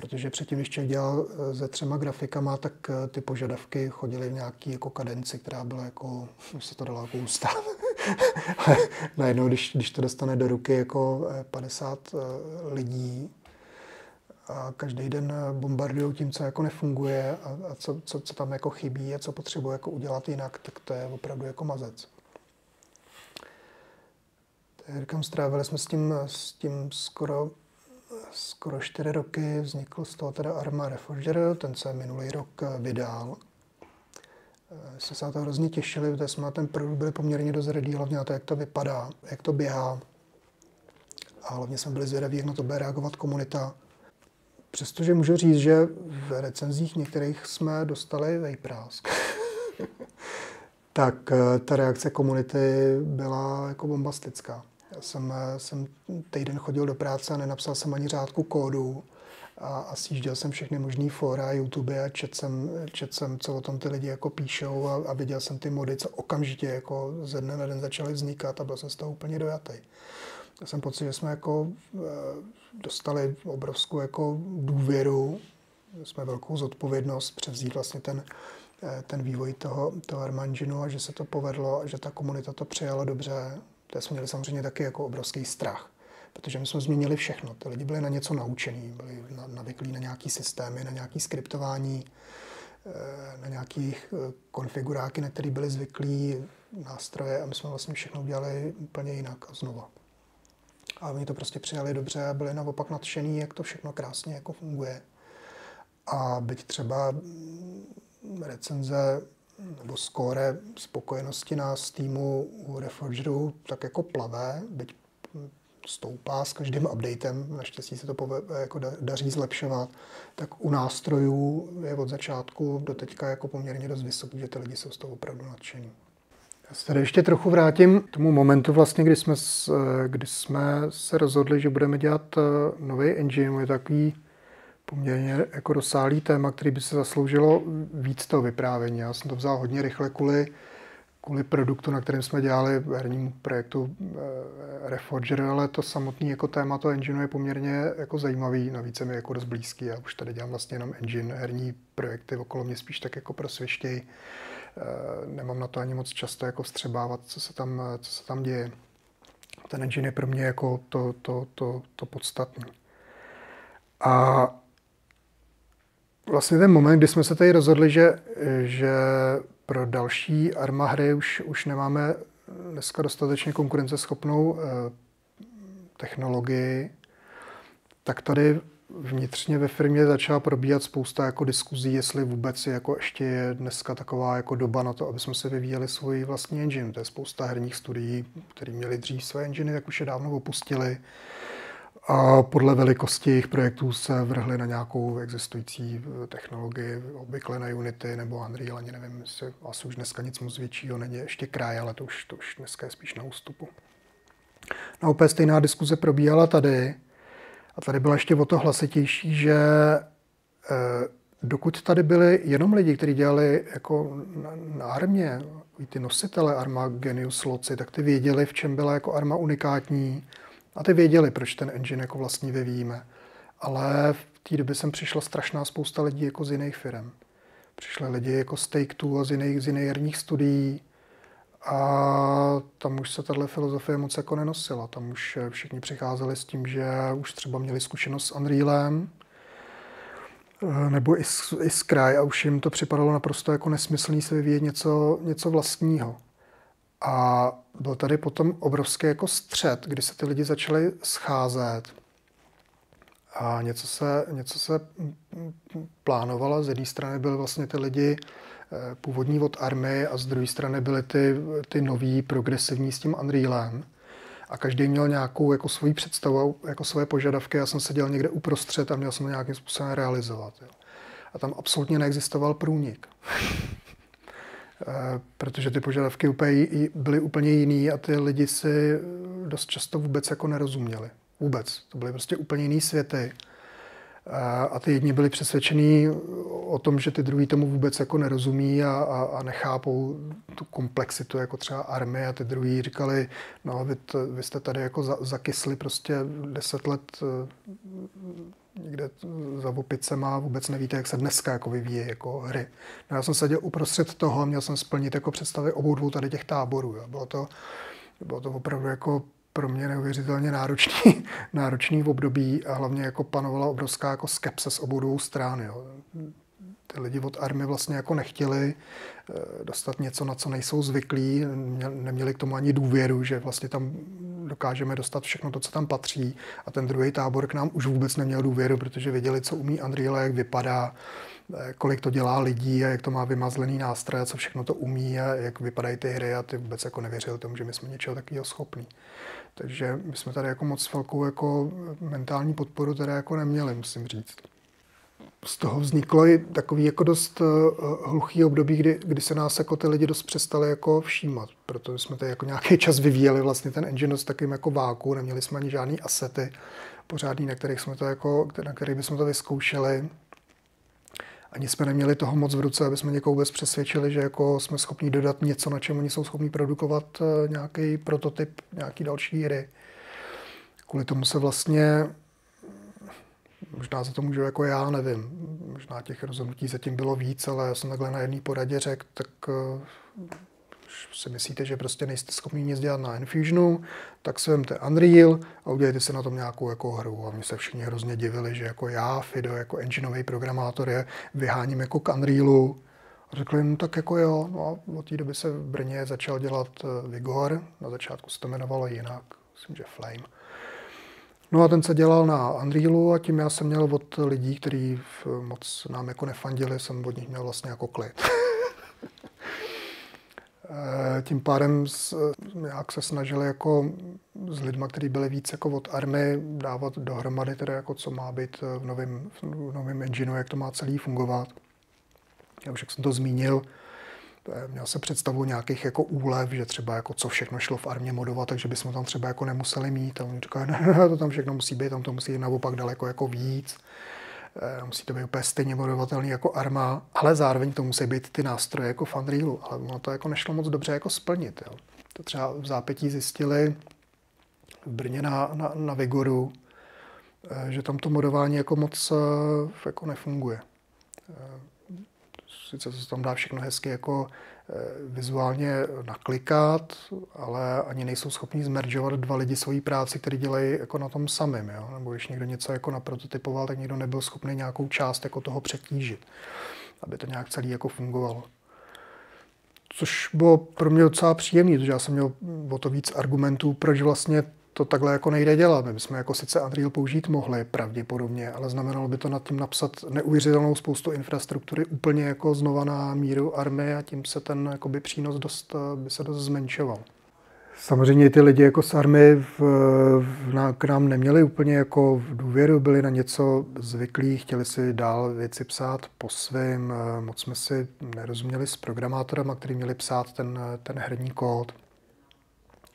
protože předtím, člověk dělal eh, se třema grafikama, tak eh, ty požadavky chodily v nějaký jako kadenci, která byla jako, se to dalo jako ustát. najednou, když, když to dostane do ruky jako 50 eh, lidí a každý den bombardují tím, co jako nefunguje a, a co, co, co, tam jako chybí a co potřebuje jako udělat jinak, tak to je opravdu jako mazec. Říkám, strávili jsme s tím, s tím skoro skoro čtyři roky vznikl z toho teda Arma Reforger, ten se minulý rok eh, vydal. Eh, jsme se na to hrozně těšili, protože jsme na ten produkt byli poměrně dost ready, hlavně na to, jak to vypadá, jak to běhá. A hlavně jsme byli zvědaví, jak na to bude reagovat komunita. Přestože můžu říct, že v recenzích některých jsme dostali vejprásk, tak eh, ta reakce komunity byla jako bombastická. Já jsem, eh, jsem týden chodil do práce a nenapsal jsem ani řádku kódu a, a sjížděl jsem všechny možné fora, YouTube a čet jsem, čet jsem, co o tom ty lidi jako píšou a, a viděl jsem ty mody, co okamžitě jako ze dne na den začaly vznikat a byl jsem z toho úplně dojatý. Já jsem pocit, že jsme jako eh, dostali obrovskou jako důvěru, jsme velkou zodpovědnost převzít vlastně ten, ten vývoj toho, toho Armanginu a že se to povedlo že ta komunita to přijala dobře. To jsme měli samozřejmě taky jako obrovský strach, protože my jsme změnili všechno. Ty lidi byli na něco naučení, byli navyklí na nějaký systémy, na nějaký skriptování, eh, na nějakých eh, konfiguráky, na které byli zvyklí nástroje a my jsme vlastně všechno udělali úplně jinak a znova. A oni to prostě přijali dobře a byli naopak nadšený, jak to všechno krásně jako funguje. A byť třeba recenze nebo skóre spokojenosti nás týmu u Reforgeru tak jako plavé, byť stoupá s každým updatem, naštěstí se to jako daří zlepšovat, tak u nástrojů je od začátku do teďka jako poměrně dost vysoký, že ty lidi jsou z toho opravdu nadšení. Já se tady ještě trochu vrátím k tomu momentu, vlastně, kdy, jsme, kdy jsme se rozhodli, že budeme dělat eh, nový engine. Je takový poměrně jako rozsáhlý téma, který by se zasloužilo víc toho vyprávění. Já jsem to vzal hodně rychle kvůli, kvůli produktu, na kterém jsme dělali hernímu projektu eh, Reforger, ale to samotné jako téma toho engineu je poměrně jako zajímavý, navíc je mi jako dost blízký. Já už tady dělám vlastně jenom engine, herní projekty okolo mě spíš tak jako prosvištěj. Eh, nemám na to ani moc často jako vstřebávat, co se tam, co se tam děje. Ten engine je pro mě jako to, to, to, to podstatné. A vlastně ten moment, kdy jsme se tady rozhodli, že, že pro další Arma hry už, už nemáme dneska dostatečně konkurenceschopnou eh, technologii, tak tady vnitřně ve firmě začala probíhat spousta jako diskuzí, jestli vůbec je jako ještě je dneska taková jako doba na to, aby jsme se vyvíjeli svůj vlastní engine. To je spousta herních studií, které měli dřív své enginy, tak už je dávno opustili a podle velikosti jejich projektů se vrhli na nějakou existující eh, technologii, obvykle na Unity nebo Unreal, ani nevím, jestli asi už dneska nic moc většího není, ještě kraj, ale to už, to už dneska je spíš na ústupu. No úplně stejná diskuze probíhala tady a tady byla ještě o to hlasitější, že eh, dokud tady byli jenom lidi, kteří dělali jako na, na armě, ty nositele Arma Genius Loci, tak ty věděli, v čem byla jako Arma unikátní, a ty věděli, proč ten engine jako vlastní vyvíjíme. Ale v té době jsem přišla strašná spousta lidí jako z jiných firm. Přišli lidi jako z Take-Two a z jiných, z jiných studií. A tam už se tahle filozofie moc jako nenosila. Tam už všichni přicházeli s tím, že už třeba měli zkušenost s Unrealem, nebo i s, i s a už jim to připadalo naprosto jako nesmyslný se vyvíjet něco, něco vlastního. A byl tady potom obrovský jako střed, kdy se ty lidi začali scházet a něco se, něco se plánovalo. Z jedné strany byly vlastně ty lidi eh, původní od army a z druhé strany byly ty, ty noví progresivní s tím Unrealem. A každý měl nějakou jako svoji představu, jako svoje požadavky. Já jsem seděl někde uprostřed a měl jsem to nějakým způsobem realizovat. Jo. A tam absolutně neexistoval průnik. Eh, protože ty požadavky úplně, byly úplně jiný a ty lidi si dost často vůbec jako nerozuměli. Vůbec. To byly prostě úplně jiný světy. Eh, a ty jedni byli přesvědčení o tom, že ty druhý tomu vůbec jako nerozumí a, a, a nechápou tu komplexitu jako třeba armie a ty druhý říkali, no vy, t, vy jste tady jako za, zakysli prostě deset let eh, někde za opicema, vůbec nevíte, jak se dneska jako vyvíjí jako hry. No já jsem seděl uprostřed toho a měl jsem splnit jako představy obou dvou tady těch táborů. Jo. Bylo to, bylo to opravdu jako pro mě neuvěřitelně náročný, náročný v období a hlavně jako panovala obrovská jako skepse z obou dvou stran. Jo. Ty lidi od army vlastně jako nechtěli eh, dostat něco, na co nejsou zvyklí, neměli k tomu ani důvěru, že vlastně tam dokážeme dostat všechno to, co tam patří. A ten druhý tábor k nám už vůbec neměl důvěru, protože věděli, co umí Unreal, jak vypadá, eh, kolik to dělá lidí a jak to má vymazlený nástroje, co všechno to umí a jak vypadají ty hry a ty vůbec jako nevěřili tomu, že my jsme něčeho takového schopní. Takže my jsme tady jako moc velkou jako mentální podporu teda jako neměli, musím říct z toho vzniklo i takový jako dost uh, hluchý období, kdy, kdy se nás jako ty lidi dost přestali jako všímat, protože jsme tady jako nějaký čas vyvíjeli vlastně ten engine dost takým jako váku, neměli jsme ani žádný asety pořádný, na kterých jsme to jako, na kterých bychom to vyzkoušeli. Ani jsme neměli toho moc v ruce, aby jsme někoho vůbec přesvědčili, že jako jsme schopni dodat něco, na čem oni jsou schopni produkovat uh, nějaký prototyp, nějaký další hry. Kvůli tomu se vlastně Možná za to můžu jako já, nevím. Možná těch rozhodnutí zatím bylo víc, ale já jsem takhle na jedné poradě řekl, tak uh, si myslíte, že prostě nejste schopni nic dělat na Enfusionu, tak si vemte Unreal a udělejte si na tom nějakou jako hru. A mi se všichni hrozně divili, že jako já, Fido, jako engineový programátor je vyháním jako k Unrealu. A řekli, no tak jako jo, no a od té doby se v Brně začal dělat eh, Vigor, na začátku se to jmenovalo jinak, myslím, že Flame. No a ten se dělal na Unrealu a tím já jsem měl od lidí, kteří moc nám jako nefandili, jsem od nich měl vlastně jako klid. Eh, tím pádem jak se snažili jako s lidmi, kteří byli víc jako od army, dávat dohromady teda jako co má být v novém, v novém engineu, jak to má celý fungovat. Já už jak jsem to zmínil, měl jsem představu nějakých jako úlev, že třeba jako co všechno šlo v armě modovat, takže bychom tam třeba jako nemuseli mít. A oni říkají, ne, ne, to tam všechno musí být, tam to musí jít naopak daleko jako víc. Eh, musí to být úplně stejně modovatelný jako Arma, ale zároveň to musí být ty nástroje jako v Unrealu, ale ono to jako nešlo moc dobře jako splnit. Jo. To třeba v zápětí zjistili v Brně na, na, na Vigoru, eh, že tam to modování jako moc eh, jako nefunguje. Sice se tam dá všechno hezky jako Eh, vizuálně naklikat, ale ani nejsou schopni zmeržovat dva lidi svoji práci, který dělají jako na tom samém. Jo? Nebo když někdo něco jako naprototypoval, tak někdo nebyl schopný nějakou část jako toho přetížit, aby to nějak celý jako fungovalo. Což bylo pro mě docela příjemné, protože já jsem měl o to víc argumentů, proč vlastně to takhle jako nejde dělat. My bychom jako sice Unreal použít mohli pravděpodobně, ale znamenalo by to nad tím napsat neuvěřitelnou spoustu infrastruktury úplně jako znova na míru army a tím se ten jakoby přínos dost, by se dost zmenšoval. Samozřejmě ty lidi jako z army v, v, na, k nám neměli úplně jako v důvěru, byli na něco zvyklí, chtěli si dál věci psát po svým, moc jsme si nerozuměli s programátorama, kteří měli psát ten, ten herní kód.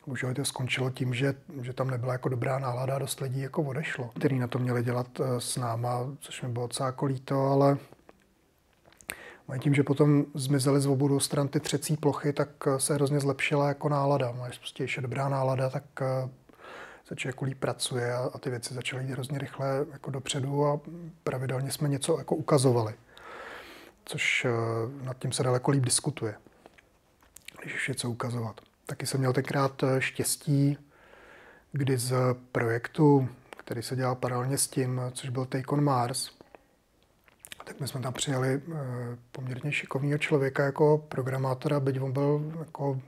Bohužel to skončilo tím, že, že tam nebyla jako dobrá nálada a dost lidí jako odešlo, který na to měli dělat eh, s náma, což mi bylo docela jako líto, ale tím, že potom zmizely z obou stran ty třecí plochy, tak eh, se hrozně zlepšila jako nálada. Máš prostě ještě dobrá nálada, tak eh, se člověk líp pracuje a, a ty věci začaly jít hrozně rychle jako dopředu a pravidelně jsme něco jako ukazovali. Což nad tím se daleko líp diskutuje, když je něco ukazovat. Taky jsem měl tenkrát eh, štěstí, kdy z projektu, který se dělal paralelně s tím, což byl Take on Mars, tak my jsme tam přijali eh, poměrně šikovného člověka jako programátora, byť on byl jako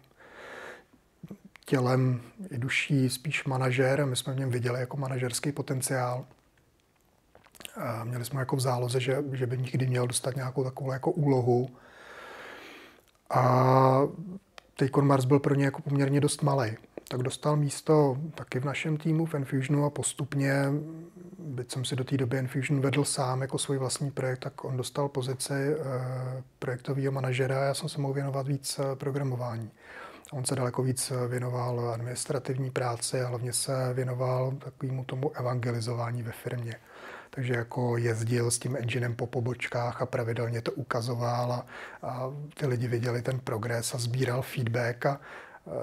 tělem i duší spíš manažer a my jsme v něm viděli jako manažerský potenciál. A měli jsme jako v záloze, že, že by nikdy měl dostat nějakou takovou jako úlohu. A Tejkon Mars byl pro ně jako poměrně dost malý. Tak dostal místo taky v našem týmu v Enfusionu a postupně, byť jsem si do té doby Enfusion vedl sám jako svůj vlastní projekt, tak on dostal pozici eh, projektového manažera a já jsem se mohl věnovat víc eh, programování. On se daleko víc eh, věnoval administrativní práci a hlavně se věnoval takovému tomu evangelizování ve firmě takže jako jezdil s tím enginem po pobočkách a pravidelně to ukazoval a, a ty lidi viděli ten progres a sbíral feedback a uh,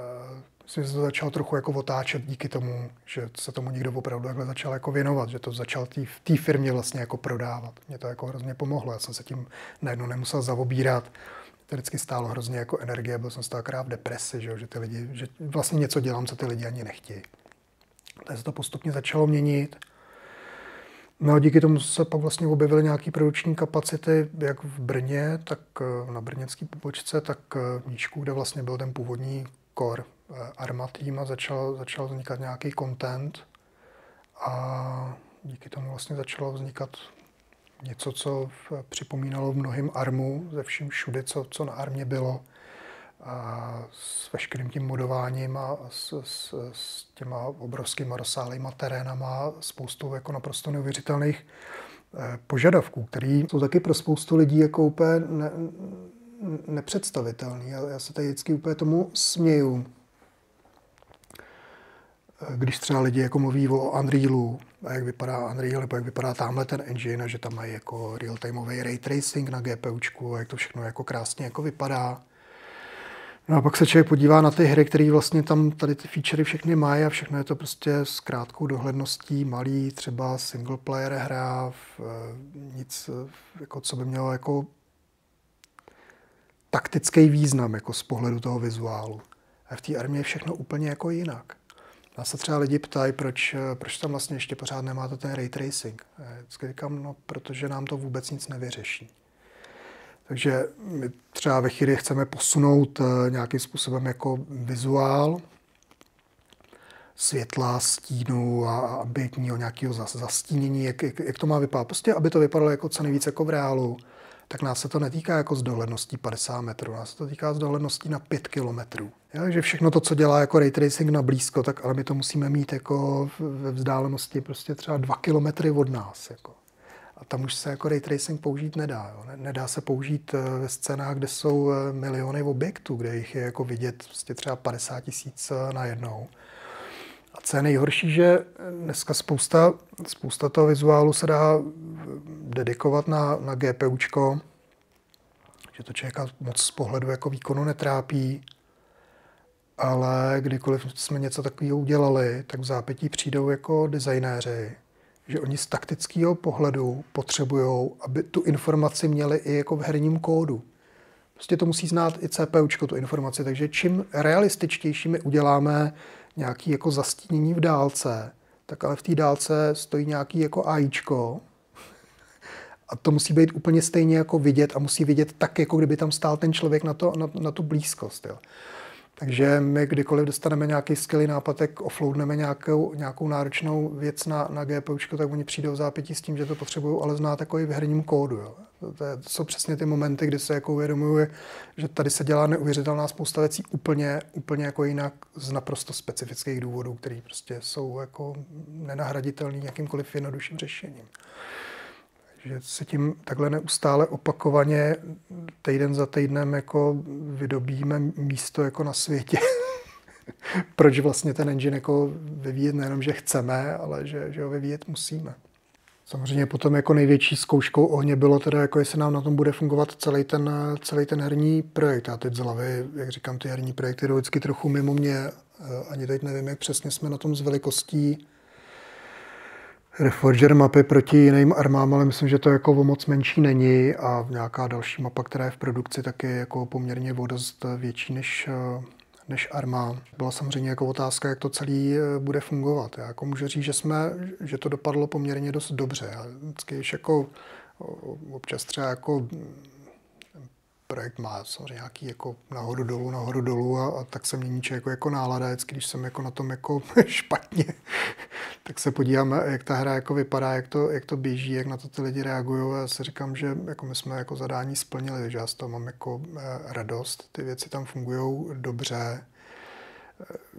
myslím, že se to začalo trochu jako otáčet díky tomu, že se tomu někdo opravdu takhle začal jako věnovat, že to začal v té firmě vlastně jako prodávat. Mě to jako hrozně pomohlo, já jsem se tím najednou nemusel zaobírat. To vždycky stálo hrozně jako energie, byl jsem z toho v depresi, že, že ty lidi, že vlastně něco dělám, co ty lidi ani nechtějí. Takže se to postupně začalo měnit No a díky tomu se pak vlastně objevily nějaké produkční kapacity, jak v Brně, tak eh, na brněnské pobočce, tak eh, v Nížku, kde vlastně byl ten původní core eh, Arma tým a začal, začal vznikat nějaký content. A díky tomu vlastně začalo vznikat něco, co připomínalo mnohým Armu, ze vším všude, co, co na Armě bylo s veškerým tím modováním a s, s, s těma obrovskýma rozsáhlýma terénama, spoustou jako naprosto neuvěřitelných eh, požadavků, které jsou taky pro spoustu lidí jako úplně ne, nepředstavitelný. Já, já se tady vždycky úplně tomu směju. Eh, když třeba lidi jako mluví o Unrealu, a jak vypadá Unreal, nebo jak vypadá tamhle ten engine, a že tam mají jako real-timeový ray tracing na GPUčku, a jak to všechno jako krásně jako vypadá, No a pak se člověk podívá na ty hry, které vlastně tam tady ty featurey všechny mají a všechno je to prostě s krátkou dohledností, malý, třeba single player hra, v, nic, jako co by mělo jako taktický význam jako z pohledu toho vizuálu. A v té armě je všechno úplně jako jinak. Nás se třeba lidi ptají, proč, proč tam vlastně ještě pořád nemáte ten ray tracing. Vždycky říkám, no, protože nám to vůbec nic nevyřeší. Takže my třeba ve chvíli chceme posunout eh, nějakým způsobem jako vizuál, světla, stínu a ambientního nějakého zastínění, jak, jak, jak, to má vypadat. Prostě, aby to vypadalo jako co nejvíce jako v reálu, tak nás se to netýká jako z dohledností 50 metrů, nás se to týká z dohledností na 5 kilometrů. Takže všechno to, co dělá jako ray tracing na blízko, tak ale my to musíme mít jako ve vzdálenosti prostě třeba 2 kilometry od nás. Jako. A tam už se jako ray tracing použít nedá. Jo. Nedá se použít eh, ve scénách, kde jsou eh, miliony objektů, kde jich je jako vidět prostě třeba 50 tisíc eh, na jednou. A co je nejhorší, že dneska spousta, spousta toho vizuálu se dá dedikovat na, na GPUčko, že to člověka moc z pohledu jako výkonu netrápí, ale kdykoliv jsme něco takového udělali, tak v zápětí přijdou jako designéři že oni z taktického pohledu potřebují, aby tu informaci měli i jako v herním kódu. Prostě to musí znát i CPUčko, tu informaci. Takže čím realističtější my uděláme nějaký jako zastínění v dálce, tak ale v té dálce stojí nějaký jako AIčko, a to musí být úplně stejně jako vidět a musí vidět tak, jako kdyby tam stál ten člověk na, to, na, na tu blízkost. Jo. Takže my kdykoliv dostaneme nějaký skvělý nápad, tak offloadneme nějakou, nějakou náročnou věc na, na GPU, tak oni přijdou zápětí s tím, že to potřebují, ale znát takový v herním kódu. Jo. To, to, to jsou přesně ty momenty, kdy se jako uvědomují, že tady se dělá neuvěřitelná spousta věcí úplně, úplně jako jinak z naprosto specifických důvodů, které prostě jsou jako nenahraditelné jakýmkoliv jednodušším řešením že se tím takhle neustále opakovaně týden za týdnem jako vydobíme místo jako na světě. Proč vlastně ten engine jako vyvíjet nejenom, že chceme, ale že, že ho vyvíjet musíme. Samozřejmě potom jako největší zkouškou ohně bylo teda, jako jestli nám na tom bude fungovat celý ten, celý ten herní projekt. Já teď z hlavy, jak říkám, ty herní projekty jdou vždycky trochu mimo mě. Ani teď nevím, jak přesně jsme na tom s velikostí Reforger mapy proti jiným armám, ale myslím, že to jako o moc menší není a nějaká další mapa, která je v produkci, tak je jako poměrně o dost větší než, než arma. Byla samozřejmě jako otázka, jak to celý eh, bude fungovat. Já jako můžu říct, že, jsme, že to dopadlo poměrně dost dobře. Vždycky, jako občas třeba jako projekt má samozřejmě nějaký jako nahoru dolů, nahoru dolů a, a tak se mění člověk jako, jako nálada. Vždycky, když jsem jako na tom jako špatně, tak se podíváme, jak ta hra jako vypadá, jak to, jak to běží, jak na to ty lidi reagují. A já si říkám, že jako my jsme jako zadání splnili, že já z toho mám jako eh, radost. Ty věci tam fungují dobře.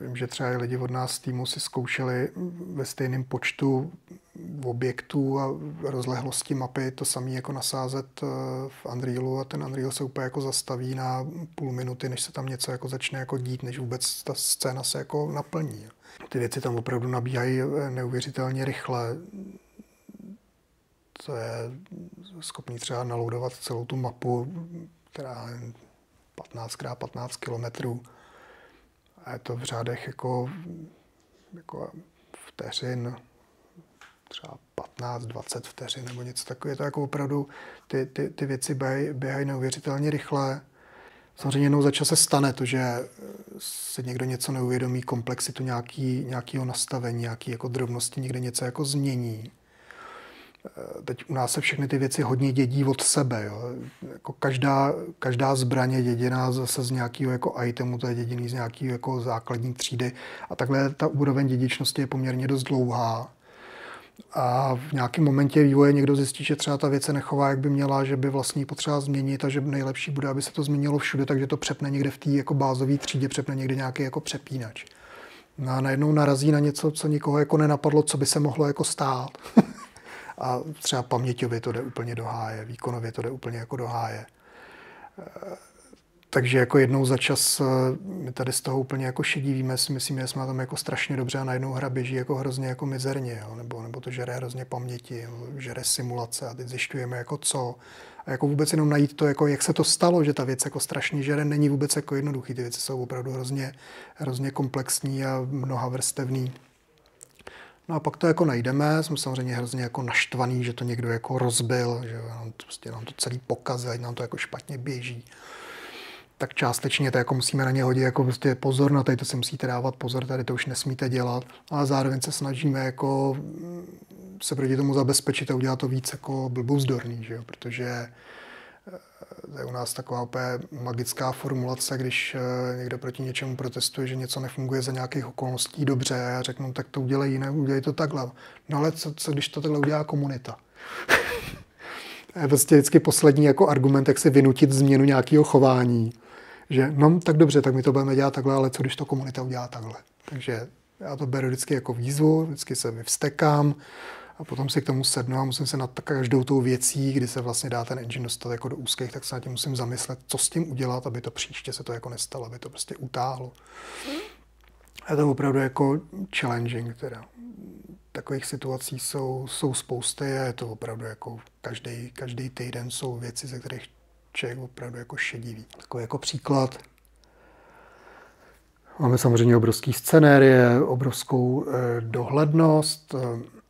Vím, že třeba i lidi od nás z týmu si zkoušeli ve stejném počtu objektů a rozlehlosti mapy to samé jako nasázet eh, v Unrealu a ten Unreal se úplně jako zastaví na půl minuty, než se tam něco jako začne jako dít, než vůbec ta scéna se jako naplní. Ty věci tam opravdu nabíhají eh, neuvěřitelně rychle. To je schopný třeba naloudovat celou tu mapu, která je 15 x 15 kilometrů a je to v řádech jako, jako vteřin, třeba 15-20 vteřin nebo něco takového. Je to jako opravdu, ty, ty, ty věci běhají, běhají neuvěřitelně rychle. Samozřejmě jednou za čas se stane to, že se někdo něco neuvědomí, komplexitu nějaký, nějakého nastavení, nějaký jako drobnosti, někde něco jako změní. Eh, teď u nás se všechny ty věci hodně dědí od sebe. Jo. Jako každá, každá zbraň je děděná zase z nějakého jako itemu, to je děděný z nějakého jako základní třídy. A takhle ta úroveň dědičnosti je poměrně dost dlouhá. A v nějakém momentě vývoje někdo zjistí, že třeba ta věc se nechová, jak by měla, že by vlastně potřeba změnit a že nejlepší bude, aby se to změnilo všude, takže to přepne někde v té jako bázové třídě, přepne někde nějaký jako přepínač. No a najednou narazí na něco, co nikoho jako nenapadlo, co by se mohlo jako stát. a třeba paměťově to jde úplně do háje, výkonově to jde úplně jako do háje. Takže jako jednou za čas eh, my tady z toho úplně jako šedivíme, si myslíme, že jsme tam jako strašně dobře a najednou hra běží jako hrozně jako mizerně, jo? Nebo, nebo to žere hrozně paměti, jo? žere simulace a teď zjišťujeme jako co. A jako vůbec jenom najít to, jako jak se to stalo, že ta věc jako strašně žere, není vůbec jako jednoduchý. Ty věci jsou opravdu hrozně, hrozně komplexní a mnoha vrstevný. No a pak to jako najdeme, jsme samozřejmě hrozně jako naštvaný, že to někdo jako rozbil, že nám to, prostě nám to celý pokazil, nám to jako špatně běží tak částečně to jako musíme na ně hodit jako prostě pozor na tady to si musíte dávat pozor, tady to už nesmíte dělat. A zároveň se snažíme jako mm, se proti tomu zabezpečit a udělat to víc jako blbouzdorný, že jo? protože to je u nás taková úplně magická formulace, když eh, někdo proti něčemu protestuje, že něco nefunguje za nějakých okolností dobře a já řeknu, tak to udělej jinak, udělej to takhle. No ale co, co když to takhle udělá komunita? je prostě vždycky poslední jako argument, jak si vynutit změnu nějakého chování že no tak dobře, tak my to budeme dělat takhle, ale co když to komunita udělá takhle. Takže já to beru vždycky jako výzvu, vždycky se vyvstekám a potom si k tomu sednu a musím se nad každou tou věcí, kdy se vlastně dá ten engine dostat jako do úzkých, tak se nad tím musím zamyslet, co s tím udělat, aby to příště se to jako nestalo, aby to prostě utáhlo. Je to opravdu jako challenging teda. Takových situací jsou, jsou spousty a je to opravdu jako každý, každý týden jsou věci, ze kterých člověk opravdu jako šedivý. Takový jako příklad. Máme samozřejmě obrovský scenérie, obrovskou eh, dohlednost. Eh,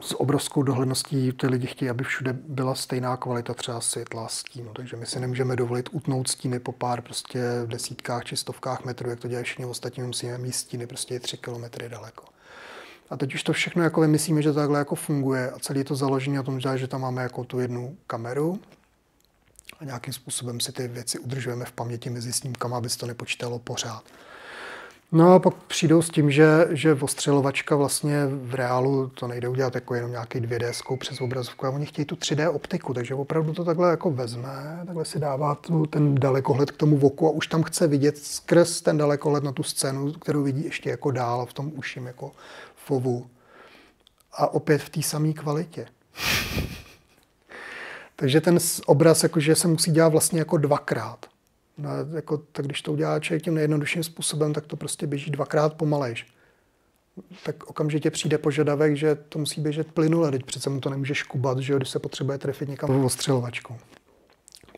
s obrovskou dohledností ty lidi chtějí, aby všude byla stejná kvalita třeba světla, stínu. Takže my si nemůžeme dovolit utnout stíny po pár prostě v desítkách či stovkách metrů, jak to dělají všichni ostatní, musíme mít stíny prostě tři kilometry daleko. A teď už to všechno jako vymyslíme, že to takhle jako funguje a celý to založení na tom, že tam máme jako tu jednu kameru, a nějakým způsobem si ty věci udržujeme v paměti mezi snímkama, aby se to nepočítalo pořád. No a pak přijdou s tím, že, že ostřelovačka vlastně v reálu to nejde udělat jako jenom nějaký 2D přes obrazovku a oni chtějí tu 3D optiku, takže opravdu to takhle jako vezme, takhle si dává tu, ten dalekohled k tomu voku a už tam chce vidět skrz ten dalekohled na tu scénu, kterou vidí ještě jako dál v tom uším jako fovu. A opět v té samé kvalitě. Takže ten obraz jakože se musí dělat vlastně jako dvakrát. No, jako, tak když to udělá člověk tím nejjednodušším způsobem, tak to prostě běží dvakrát pomalejš. Tak okamžitě přijde požadavek, že to musí běžet plynule, teď přece mu to nemůže škubat, že jo, když se potřebuje trefit někam ostřelovačkou.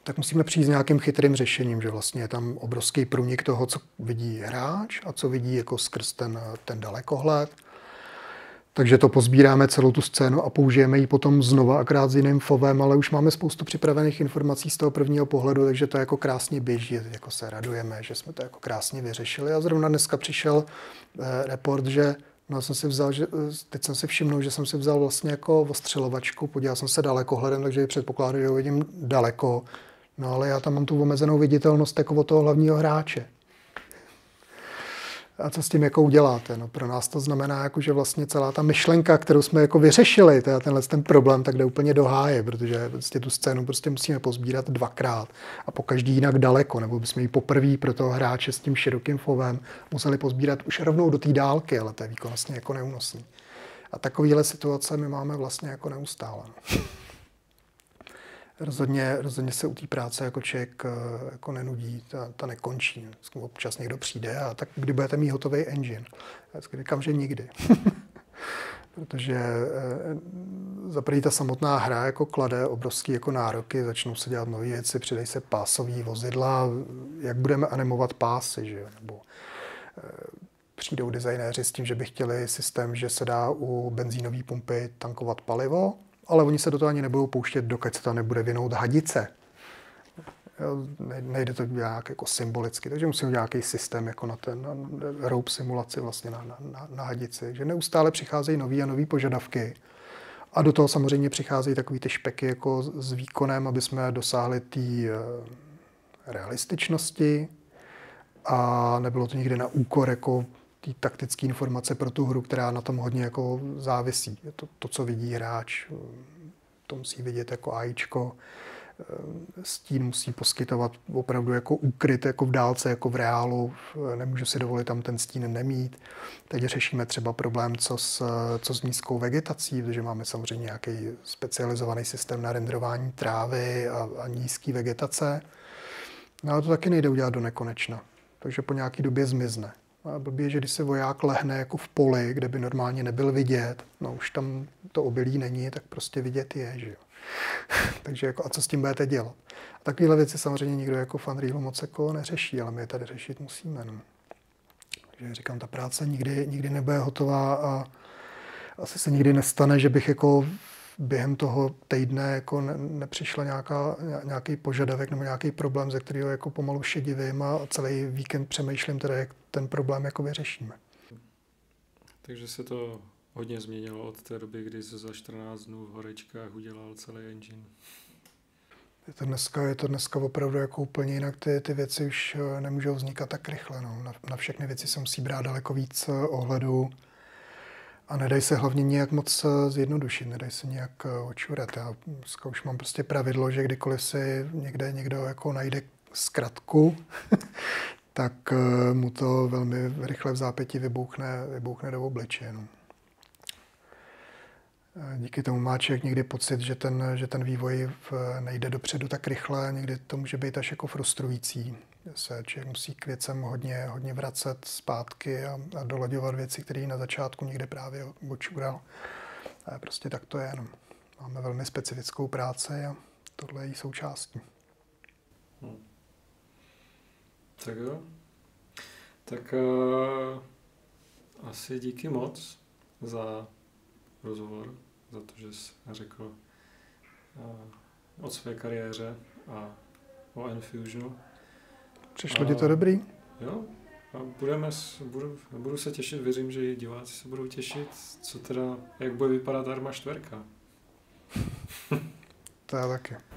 Tak musíme přijít s nějakým chytrým řešením, že vlastně je tam obrovský průnik toho, co vidí hráč a co vidí jako skrz ten, ten dalekohled takže to pozbíráme celou tu scénu a použijeme ji potom znova, akrát s jiným fovem, ale už máme spoustu připravených informací z toho prvního pohledu, takže to jako krásně běží, jako se radujeme, že jsme to jako krásně vyřešili. A zrovna dneska přišel eh, report, že no, jsem si vzal, že, eh, teď jsem si všiml, že jsem si vzal vlastně jako ostřelovačku, podíval jsem se daleko hledem, takže předpokládám, že ho vidím daleko, no ale já tam mám tu omezenou viditelnost jako od toho hlavního hráče a co s tím jako uděláte. No, pro nás to znamená, jako, že vlastně celá ta myšlenka, kterou jsme jako vyřešili, teda tenhle ten problém, tak jde úplně do háje, protože prostě tu scénu prostě musíme pozbírat dvakrát a po každý jinak daleko, nebo bychom ji poprvé pro toho hráče s tím širokým fovem museli pozbírat už rovnou do té dálky, ale to je výkonnostně jako neúnosný. A takovéhle situace my máme vlastně jako neustále. Rozhodně, rozhodně se u té práce jako člověk eh, jako nenudí, ta, ta nekončí. Občas někdo přijde a tak kdy budete mít hotový engine? Já říkám, že nikdy. Protože eh, za první ta samotná hra jako klade obrovský jako nároky, začnou se dělat nové věci, přidají se pásové vozidla, jak budeme animovat pásy, že jo? nebo eh, přijdou designéři s tím, že by chtěli systém, že se dá u benzínové pumpy tankovat palivo, ale oni se do toho ani nebudou pouštět, dokud se tam nebude vinout hadice. Nejde to nějak jako symbolicky, takže musím udělat nějaký systém jako na ten na simulaci vlastně na, na, na, na hadici. Že neustále přicházejí nové a nové požadavky. A do toho samozřejmě přicházejí takové ty špeky jako s výkonem, aby jsme dosáhli té eh, realističnosti a nebylo to nikdy na úkor jako té taktické informace pro tu hru, která na tom hodně jako závisí. Je to, to, co vidí hráč, to musí vidět jako AIčko, stín musí poskytovat opravdu jako úkryt, jako v dálce, jako v reálu. Nemůžu si dovolit tam ten stín nemít. Teď řešíme třeba problém, co s, co s nízkou vegetací, protože máme samozřejmě nějaký specializovaný systém na renderování trávy a, a nízké vegetace No ale to taky nejde udělat do nekonečna. Takže po nějaký době zmizne. Blbě, že když se voják lehne jako v poli, kde by normálně nebyl vidět, no už tam to obilí není, tak prostě vidět je, že jo. Takže jako, a co s tím budete dělat? A takovéhle věci samozřejmě nikdo jako fan Reelu moc jako neřeší, ale my je tady řešit musíme. No. Takže říkám, ta práce nikdy, nikdy nebude hotová a asi se nikdy nestane, že bych jako během toho týdne jako ne, nepřišla nějaká, nějaký požadavek nebo nějaký problém, ze kterého jako pomalu šedivím a celý víkend přemýšlím teda, jak ten problém jako vyřešíme. Takže se to hodně změnilo od té doby, kdy se za 14 dnů v horečkách udělal celý engine. Je to dneska, je to dneska opravdu jako úplně jinak. Ty, ty věci už eh, nemůžou vznikat tak rychle. No. Na, na všechny věci se musí brát daleko víc eh, ohledu a nedají se hlavně nějak moc eh, zjednodušit, nedají se nějak očurat. Já už mám prostě pravidlo, že kdykoliv si někde někdo jako najde zkratku, tak mu to velmi rychle v zápěti vybouchne, vybouchne do obličeje. No. Díky tomu má člověk někdy pocit, že ten, že ten vývoj nejde dopředu tak rychle, někdy to může být až jako frustrující. Se člověk musí k věcem hodně, hodně vracet zpátky a, a dolaďovat věci, které na začátku někde právě očural. Prostě tak to je. No. Máme velmi specifickou práci a tohle je její součástí. Hmm. Tak jo. Tak uh, asi díky moc za rozhovor, za to, že jsi řekl uh, o své kariéře a o Enfusionu. Přišlo ti to dobrý? Jo, a budeme, budu, budu se těšit, věřím, že i diváci se budou těšit, co teda, jak bude vypadat Arma čtverka. to já taky.